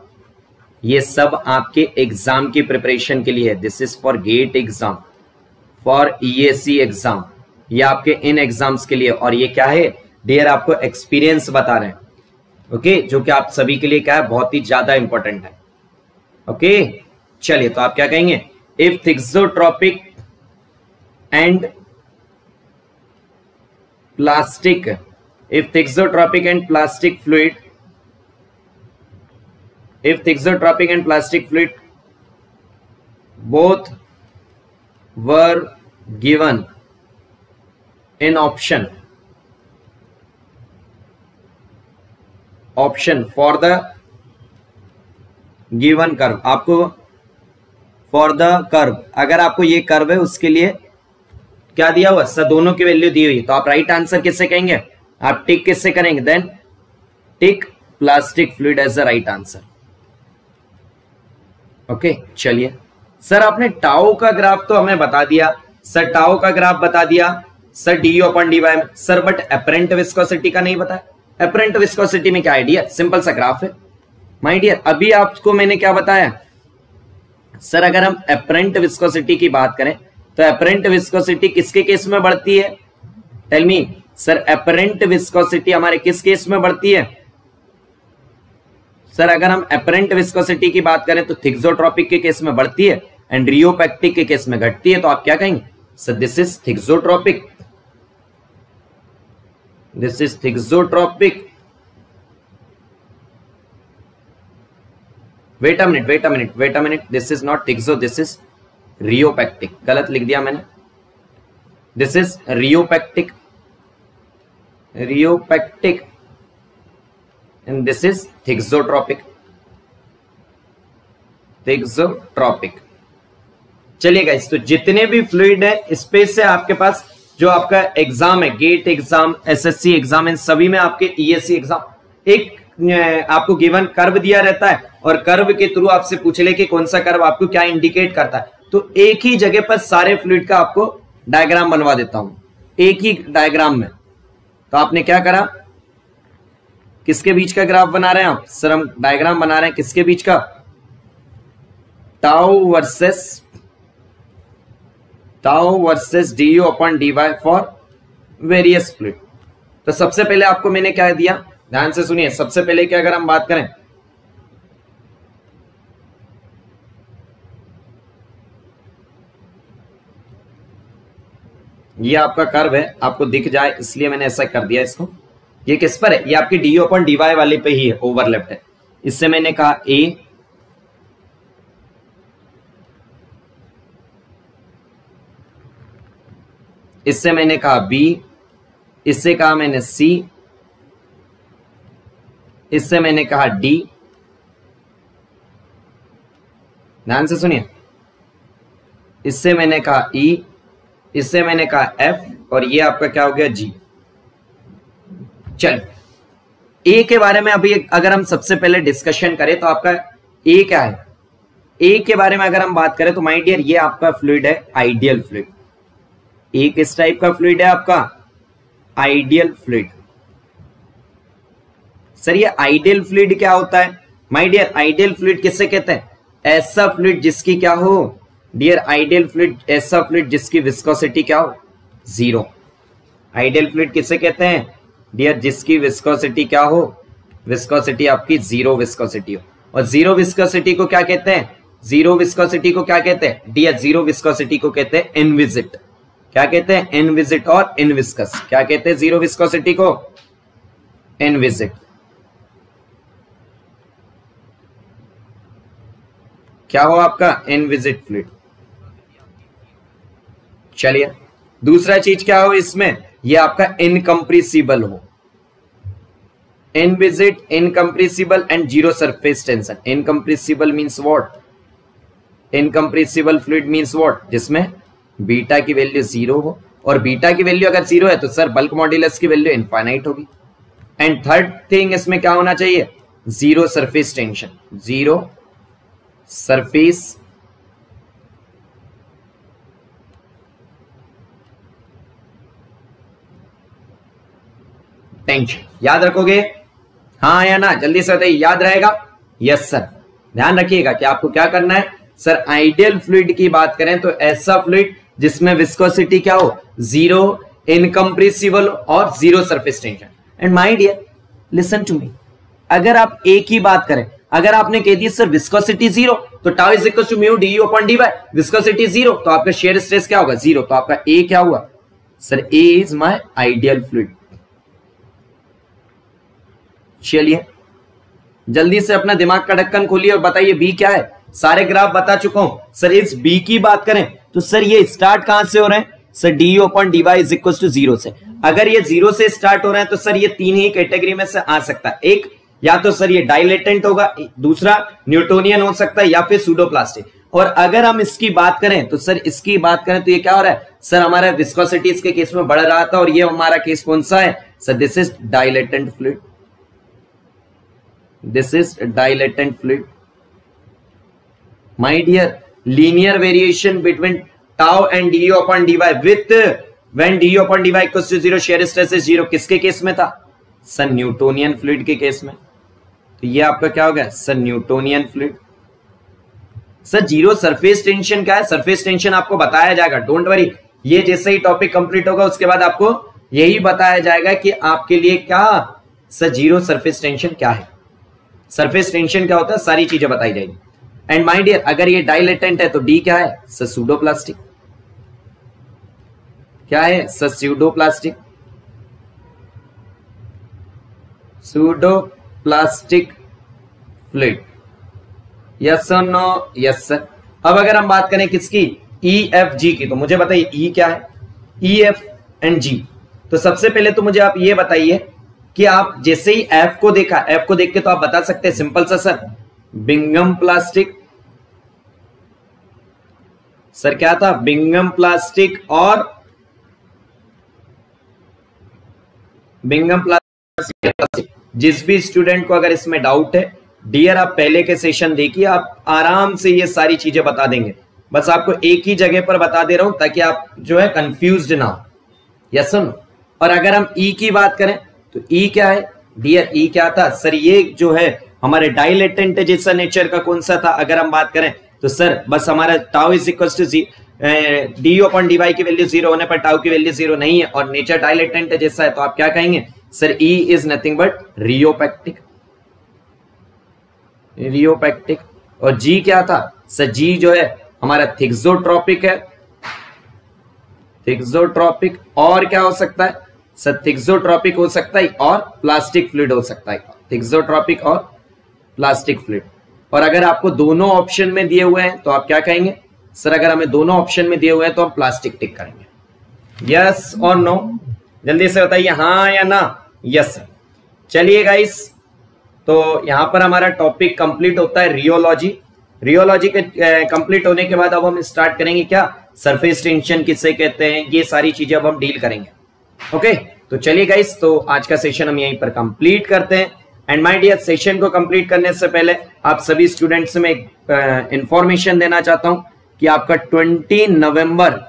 ये सब आपके एग्ज़ाम की प्रिपरेशन के लिए है। This is for GATE exam for EAC exam ये आपके इन एग्ज़ाम्स के लिए। और ये क्या है? डियर आपको एक्सपीरियंस बता रहे हैं। Okay okay? जो कि आप सभी के लिए क्या है? बहुत ही ज़्यादा इंपॉर्टेंट है। Okay okay? चलिए तो आप क्या कहेंगे? If thixotropic and plastic if thixotropic and plastic fluid if thixotropic and plastic fluid, both were given in option. Option for the given curve. आपको फॉर द कर्व अगर आपको ये कर्व है, उसके लिए क्या दिया हुआ? सर दोनों की वैल्यू दी हुई तो आप राइट आंसर किससे कहेंगे? आप टिक किससे करेंगे? Then tick plastic fluid as the right answer okay चलिए। सर, आपने टाओ का ग्राफ तो हमें बता दिया। सर टाओ का ग्राफ बता दिया। Sir D upon D Y sir but apparent viscosity का नहीं बताया। अपेरेंट विस्कोसिटी में क्या आइडिया सिंपल सा ग्राफ है। माई डियर अभी आपको मैंने क्या बताया? सर, अगर हम अपेरेंट विस्कोसिटी की बात करें तो अपरेंट विस्कोसिटी किसके केस में बढ़ती है? Tell me sir apparent viscosity हमारे किस केस में बढ़ती है? सर, अगर हम अपेरेंट विस्कोसिटी की बात करें तो थिक्सोट्रॉपिक के केस में बढ़ती है एंड रियोपैक्टिक के केस में घटती है तो आप क्या कहेंगे? Sir this is thixotropic this is thixotropic wait a minute wait a minute wait a minute this is not thixo this is rheopectic गलत लिख दिया मैंने। This is rheopectic rheopectic and this is thixotropic. Thixotropic. चलिए गाइस तो जितने भी फ्लूइड है स्पेस से आपके पास जो आपका एग्ज़ाम है गेट एग्ज़ाम एसएससी एग्ज़ाम इन सभी में आपके ईएससी e एग्ज़ाम एक आपको गिवन कर्व दिया रहता है और कर्व के थ्रू आपसे पूछ ले कि कौन सा कर्व आपको क्या इंडिकेट करता है। तो एक ही जगह पर सारे फ्लूड का आपको डायग्राम बनवा देता हूँ। एक ही डायग्राम में। तो आपने क्या करा? किसके बीच का ग्राफ बना रहे हैं आप? सर, हम डायग्राम बना रहे हैं किसके बीच का? Tau versus tau versus D U upon D Y for various fluid तो सबसे पहले आपको मैंने क्या दिया? ध्यान से सुनिए, सबसे पहले क्या अगर हम बात करें? ये आपका कर्व है, आपको दिख जाए, इसलिए मैंने ऐसा कर दिया इसको। ये किस पर है? ये आपकी डी ओपन डीवाई वाले पे ही है ओवरलेप्ट है। इससे मैंने कहा ए इससे मैंने कहा बी इससे कहा मैंने सी इससे मैंने कहा डी ध्यान से सुनिए। इससे मैंने कहा ई e, इससे मैंने कहा एफ़ और ये आपका क्या हो गया जी चलिए ए के बारे में अभी अगर हम सबसे पहले डिस्कशन करें तो आपका ए क्या है? ए के बारे में अगर हम बात करें तो माइंड डियर ये आपका फ्लूड है आइडियल फ्लूड ए किस टाइप का फ्लूड है आपका? आइडियल फ्लूड सर ये आइडियल फ्लूड क्या होता है? माय डियर आइडियल फ्लूड किससे कहते हैं? ऐसा फ्लूड जिसकी क्या हो? डियर आइडियल फ्लूड ऐसा फ्लूड जिसकी विस्कोसिटी क्या हो? ज़ीरो आइडियल फ्लूड किससे कहते हैं? डियर जिसकी विस्कोसिटी क्या हो? विस्कोसिटी आपकी ज़ीरो विस्कोसिटी हो। और ज़ीरो विस्कोसिटी को क्या कहते हैं? ज़ीरो विस्कोसिटी को क्या कहते हैं? डियर ज़ीरो विस्कोसिटी को कहते हैं इनविजिट क्या कहते हैं? इनविजिट और इनविस्कस क्या कहते हैं ज़ीरो विस्कोसिटी को? इनविजिट क्या हो आपका? इनविजिट फ्लूड चलिए, दूसरा चीज़ क्या हो इसमें? ये आपका इनकम्प्रेसिबल हो। Inviscid incompressible and zero surface tension incompressible means what incompressible fluid means what जिसमें बीटा की वैल्यू ज़ीरो हो। और बीटा की वैल्यू अगर ज़ीरो है तो सर बल्क मॉड्यूलस की वैल्यू इनफाइनाइट होगी। एंड थर्ड थिंग इसमें क्या होना चाहिए? Zero surface tension zero surface tension याद रखोगे? हाँ या ना? जल्दी से बताइए, याद रहेगा? यस सर ध्यान रखिएगा कि आपको क्या करना है? सर आइडियल फ्लूड की बात करें तो ऐसा फ्लूड जिसमें विस्कोसिटी क्या हो? ज़ीरो इनकम्प्रेसिबल और zero surface tension and my dear listen to me अगर आप एक ही बात करें, अगर आपने कह दिया सर विस्कोसिटी ज़ीरो तो tau is equal to mu D upon D by viscosity zero तो आपका शेयर स्ट्रेस क्या होगा? ज़ीरो तो आपका ए क्या हुआ? Sir A is my ideal fluid चलिए। जल्दी से अपना दिमाग का ढक्कन खोलिए और बताइए बी क्या है? सारे ग्राफ बता चुका हूँ। सर, इस बी की बात करें तो सर, ये स्टार्ट कहाँ से हो रहे हैं? Sir D upon D Y is equal to zero से। अगर ये ज़ीरो से स्टार्ट हो रहे हैं तो सर, ये तीन ही कैटेगरी में से आ सकता है। एक, या तो सर, ये डायलेटेंट होगा, दूसरा न्यूटोनियन हो सकता है, या फिर सूडोप्लास्टिक और अगर हम इसकी बात करें तो सर, इसकी बात करें तो ये क्या हो रहा है? सर, हमारा विस्कोसिटी इसके केस में बढ़ रहा था और ये हमारा केस कौन सा है? Sir this is dilatant fluid dilatant fluid my dear linear variation between tau and D upon D Y with when D upon D Y equals to zero shear stress is zero किसके केस में था? सर न्यूटोनियन फ्लूड के केस में। तो ये आपका क्या हो गया? Sir Newtonian fluid sir zero surface tension क्या है? सरफेस टेंशन आपको बताया जाएगा। डोंट वरी ये जैसे ही टॉपिक कंप्लीट होगा, उसके बाद आपको यही बताया जाएगा कि आपके लिए क्या? सर ज़ीरो सरफेस टेंशन क्या है? सरफेस टेंशन क्या होता है? सारी चीज़ें बताई जाएगी। एंड माई डियर अगर ये डाइलेटेंट है तो डी क्या है? सर सूडोप्लास्टिक क्या है? Sir pseudoplastic pseudoplastic fluid yes no yes sir अब अगर हम बात करें किसकी? ई एफ़ जी की तो मुझे बताइए ई e क्या है? ई एफ़ एंड जी तो सबसे पहले तो मुझे आप ये बताइए कि आप जैसे ही एफ़ को देखा एफ़ को देख के तो आप बता सकते हैं सिंपल सा सर बिंगम प्लास्टिक सर क्या था? बिंगम प्लास्टिक और बिंगम प्लास्टिक जिस भी स्टूडेंट को अगर इसमें डाउट है डियर आप पहले के सेशन देखिए, आप आराम से ये सारी चीज़ें बता देंगे। बस आपको एक ही जगह पर बता दे रहा हूँ ताकि आप जो है कंफ्यूज ना हो। यस सुन और अगर हम ई e की बात करें तो ई e क्या है? डियर ई e क्या था? सर ये जो है, हमारे डाइलेटेंट जैसा नेचर का कौन सा था? अगर हम बात करें तो सर बस हमारा tau is equal to G D upon D Y की वैल्यू ज़ीरो होने पर टाउ की वैल्यू ज़ीरो नहीं है, और नेचर डायलेटेंट जैसा है तो आप क्या कहेंगे? Sir E is nothing but rheopectic rheopectic और जी क्या था? सर जी जो है, हमारा थिक्सोट्रॉपिक है। थिक्सोट्रॉपिक और क्या हो सकता है? सर थिक्सोट्रॉपिक हो सकता है और प्लास्टिक फ्लूड हो सकता है। थिक्सोट्रॉपिक और प्लास्टिक फ्लूड और अगर आपको दोनों ऑप्शन में दिए हुए हैं तो आप क्या कहेंगे? सर, अगर हमें दोनों ऑप्शन में दिए हुए हैं तो हम प्लास्टिक टिक करेंगे। यस और नो जल्दी से बताइए हाँ या ना? यस चलिए गाइस तो यहाँ पर हमारा टॉपिक कंप्लीट होता है रियोलॉजी रियोलॉजी के कंप्लीट होने के बाद अब हम स्टार्ट करेंगे क्या? सरफेस टेंशन किससे कहते हैं? ये सारी चीज़ें अब हम डील करेंगे। ओके तो चलिए गाइस तो आज का सेशन हम यहीं पर कंप्लीट करते हैं। एंड माय डियर सेशन को कंप्लीट करने से पहले आप सभी स्टूडेंट्स में एक इंफॉर्मेशन देना चाहता हूँ कि आपका 20 नवंबर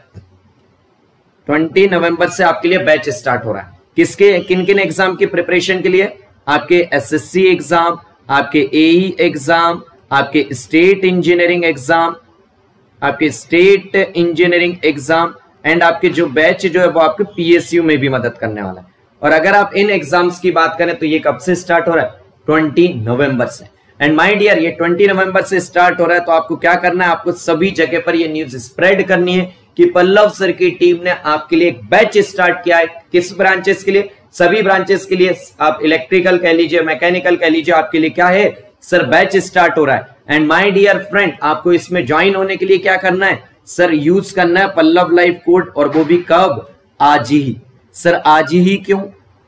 20 नवंबर से आपके लिए बैच स्टार्ट हो रहा है। किसके, किन किन एग्ज़ाम की प्रिपरेशन के लिए? आपके एसएससी एग्ज़ाम आपके एई एग्ज़ाम आपके स्टेट इंजीनियरिंग एग्ज़ाम आपके स्टेट इंजीनियरिंग एग्ज़ाम एंड आपके जो बैच जो है वो आपके पीएसयू में भी मदद करने वाला है। और अगर आप इन एग्ज़ाम्स की बात करें तो ये कब से स्टार्ट हो रहा है? ट्वेंटी नवंबर से। एंड माय डियर ये ट्वेंटी नवंबर से स्टार्ट हो रहा है तो आपको क्या करना है? आपको सभी जगह पर ये न्यूज़ स्प्रेड करनी है कि पल्लव सर की टीम ने आपके लिए एक बैच स्टार्ट किया है। किस ब्रांचेस के लिए? सभी ब्रांचेस के लिए। आप इलेक्ट्रिकल कह लीजिए मैकेनिकल कह लीजिए, आपके लिए क्या है? सर बैच स्टार्ट हो रहा है। एंड माय डियर फ्रेंड आपको इसमें ज्वाइन होने के लिए क्या करना है? सर, यूज़ करना है पल्लव लाइफ कोड और वो भी कब? आज ही। सर, आज ही क्यों?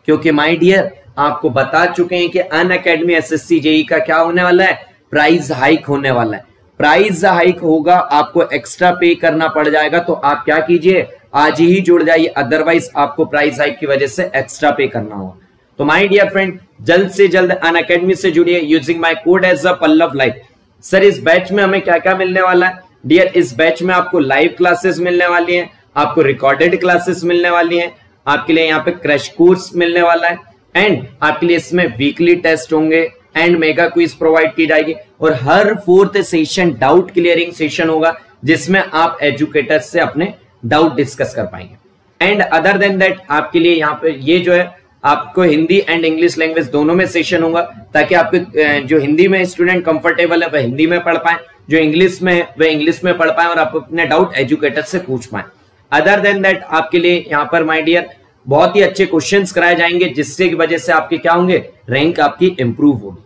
क्योंकि माय डियर आपको बता चुके हैं कि Unacademy S S JE का क्या होने वाला है? प्राइस हाइक होने वाला है। प्राइस हाइक होगा, आपको एक्स्ट्रा पे करना पड़ जाएगा तो आप क्या कीजिए? आज ही जुड़ जाइए अदरवाइज़ आपको प्राइस हाइक की वजह से एक्स्ट्रा पे करना होगा। तो माय डियर फ्रेंड जल्द से जल्द अन अकेडमी से जुड़िए using my code as a Pallav life. Sir, इस बैच में हमें क्या क्या मिलने वाला है? डियर इस बैच में आपको लाइव क्लासेस मिलने वाली हैं, आपको रिकॉर्डेड क्लासेस मिलने वाली हैं, आपके लिए यहाँ पे क्रैश कोर्स मिलने वाला है एंड आपके लिए इसमें वीकली टेस्ट होंगे एंड मेगा क्विज प्रोवाइड की जाएगी, और हर fourth session doubt clearing session होगा, जिसमें आप एजुकेटर से अपने डाउट डिस्कस कर पाएँगे। एंड अदर देन दैट आपके लिए यहाँ पे ये जो है, आपको हिंदी एंड इंग्लिश लैंग्वेज दोनों में सेशन होगा, ताकि आपके जो हिंदी में स्टूडेंट कंफर्टेबल है, वह हिंदी में पढ़ पाए जो इंग्लिश में वह इंग्लिश में पढ़ पाए और आप अपने डाउट एजुकेटर से पूछ पाए। अदर देन दैट आपके लिए यहाँ पर माई डियर बहुत ही अच्छे क्वेश्चन कराए जाएँगे, जिससे की वजह से आपके क्या होंगे? रैंक आपकी इंप्रूव होगी।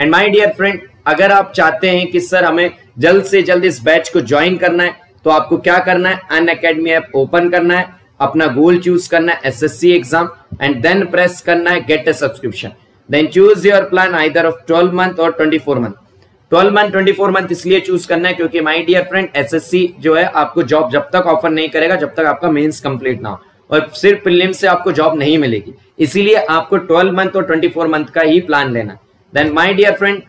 एंड माय डियर फ्रेंड अगर आप चाहते हैं कि सर हमें जल्द से जल्द इस बैच को ज्वाइन करना है तो आपको क्या करना है? अन अकेडमी ऐप ओपन करना है, अपना गोल चूज़ करना है SSC exam and then press करना है get a subscription then choose your plan either of 12 month और 24 month twelve month, twenty four month इसलिए चूज़ करना है क्योंकि माई डियर फ्रेंड एसएससी जो है, आपको जॉब जब तक ऑफ़र नहीं करेगा, जब तक आपका मेंस कंप्लीट ना हो। और सिर्फ़ प्रीलिम से आपको जॉब नहीं मिलेगी। इसीलिए आपको ट्वेल्व मंथ और ट्वेंटी फोर मंथ का ही प्लान लेना then my dear friend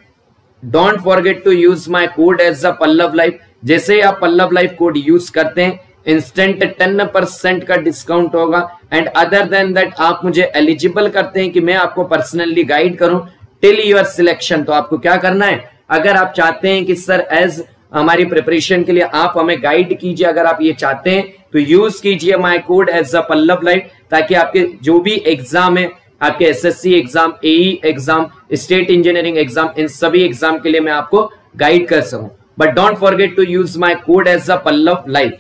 don't forget to use my code as a Pallav life जैसे आप पल्लव लाइफ कोड यूज़ करते हैं इंस्टेंट टेन परसेंट का डिस्काउंट होगा। एंड अदर देन दैट आप मुझे एलिजिबल करते हैं कि मैं आपको पर्सनली गाइड करूँ। टिल योर सिलेक्शन तो आपको क्या करना है? अगर आप चाहते हैं कि सर एज हमारी प्रिपरेशन के लिए आप हमें गाइड कीजिए, अगर आप ये चाहते हैं तो यूज़ कीजिए my code as a Pallav light ताकि आपके जो भी एग्ज़ाम है, आपके SSC exam AE exam state engineering exam इन सभी एग्ज़ाम के लिए मैं आपको गाइड कर सकूँ। But don't forget to use my code as a Pallav life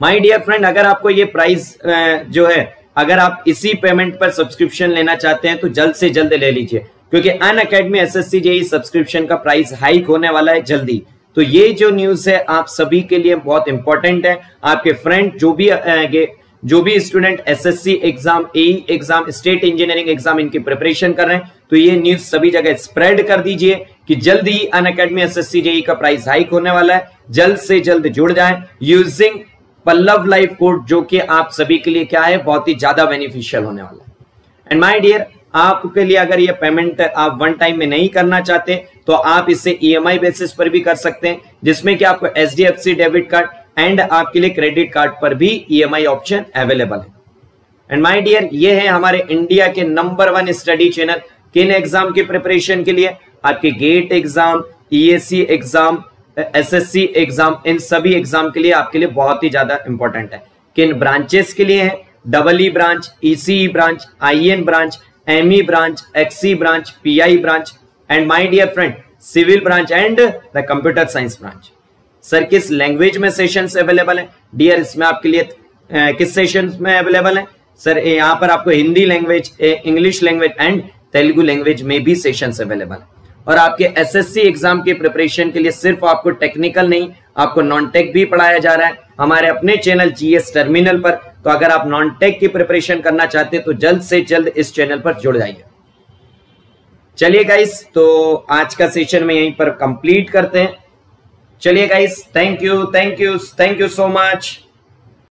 my dear friend अगर आपको ये प्राइस जो है, अगर आप इसी पेमेंट पर सब्सक्रिप्शन लेना चाहते हैं तो जल्द से जल्द ले लीजिए। क्योंकि Unacademy S S subscription का प्राइस हाइक होने वाला है जल्दी। तो ये जो न्यूज़ है, आप सभी के लिए बहुत इंपॉर्टेंट है। आपके फ्रेंड जो भी जो भी student SSC exam A exam state engineering exam इनकी प्रिपरेशन कर रहे हैं तो ये न्यूज़ सभी जगह स्प्रेड कर दीजिए कि जल्द ही अन अकेडमी एस एस का प्राइस हाइक होने वाला है। जल्द से जल्द जुड़ जाए। यूजिंग पल्लव लाइफ कोड जो कि आप सभी के लिए क्या है, बहुत ही ज़्यादा बेनिफिशियल होने वाला है। एंड माई डियर आपके लिए अगर ये पेमेंट आप वन टाइम में नहीं करना चाहते तो आप इसे ईएमआई e बेसिस पर भी कर सकते हैं, जिसमें कि आपको एच डेबिट कार्ड एंड आपके लिए क्रेडिट कार्ड पर भी ईएमआई ऑप्शन अवेलेबल है। एंड माय डियर ये है हमारे इंडिया के नंबर वन स्टडी चैनल किन एग्ज़ाम की प्रिपरेशन के लिए? आपके GATE exam ESC exam SSC exam इन सभी एग्ज़ाम के लिए आपके लिए बहुत ही ज़्यादा इंपॉर्टेंट है। किन ब्रांचेस के लिए है? Double E branch ECE branch IN branch ME XE branch PI branch and my dear friend civil branch and the computer science branch sir किस लैंग्वेज में सेशन अवेलेबल है? डियर इसमें आपके लिए किस सेशन में अवेलेबल है? सर यहाँ पर आपको Hindi language English language and Telugu language में भी सेशन अवेलेबल है। और आपके एसएससी एग्ज़ाम के प्रिपरेशन के लिए सिर्फ़ आपको टेक्निकल नहीं, आपको नॉन टेक भी पढ़ाया जा रहा है। हमारे अपने चैनल जीएस टर्मिनल पर। तो अगर आप नॉन टेक की प्रिपरेशन करना चाहते हैं तो जल्द से जल्द इस चैनल पर जुड़ जाइए। चलिए गाइस तो आज का सेशन में यहीं पर कंप्लीट करते हैं। चलिए guys thank you thank you thank you so much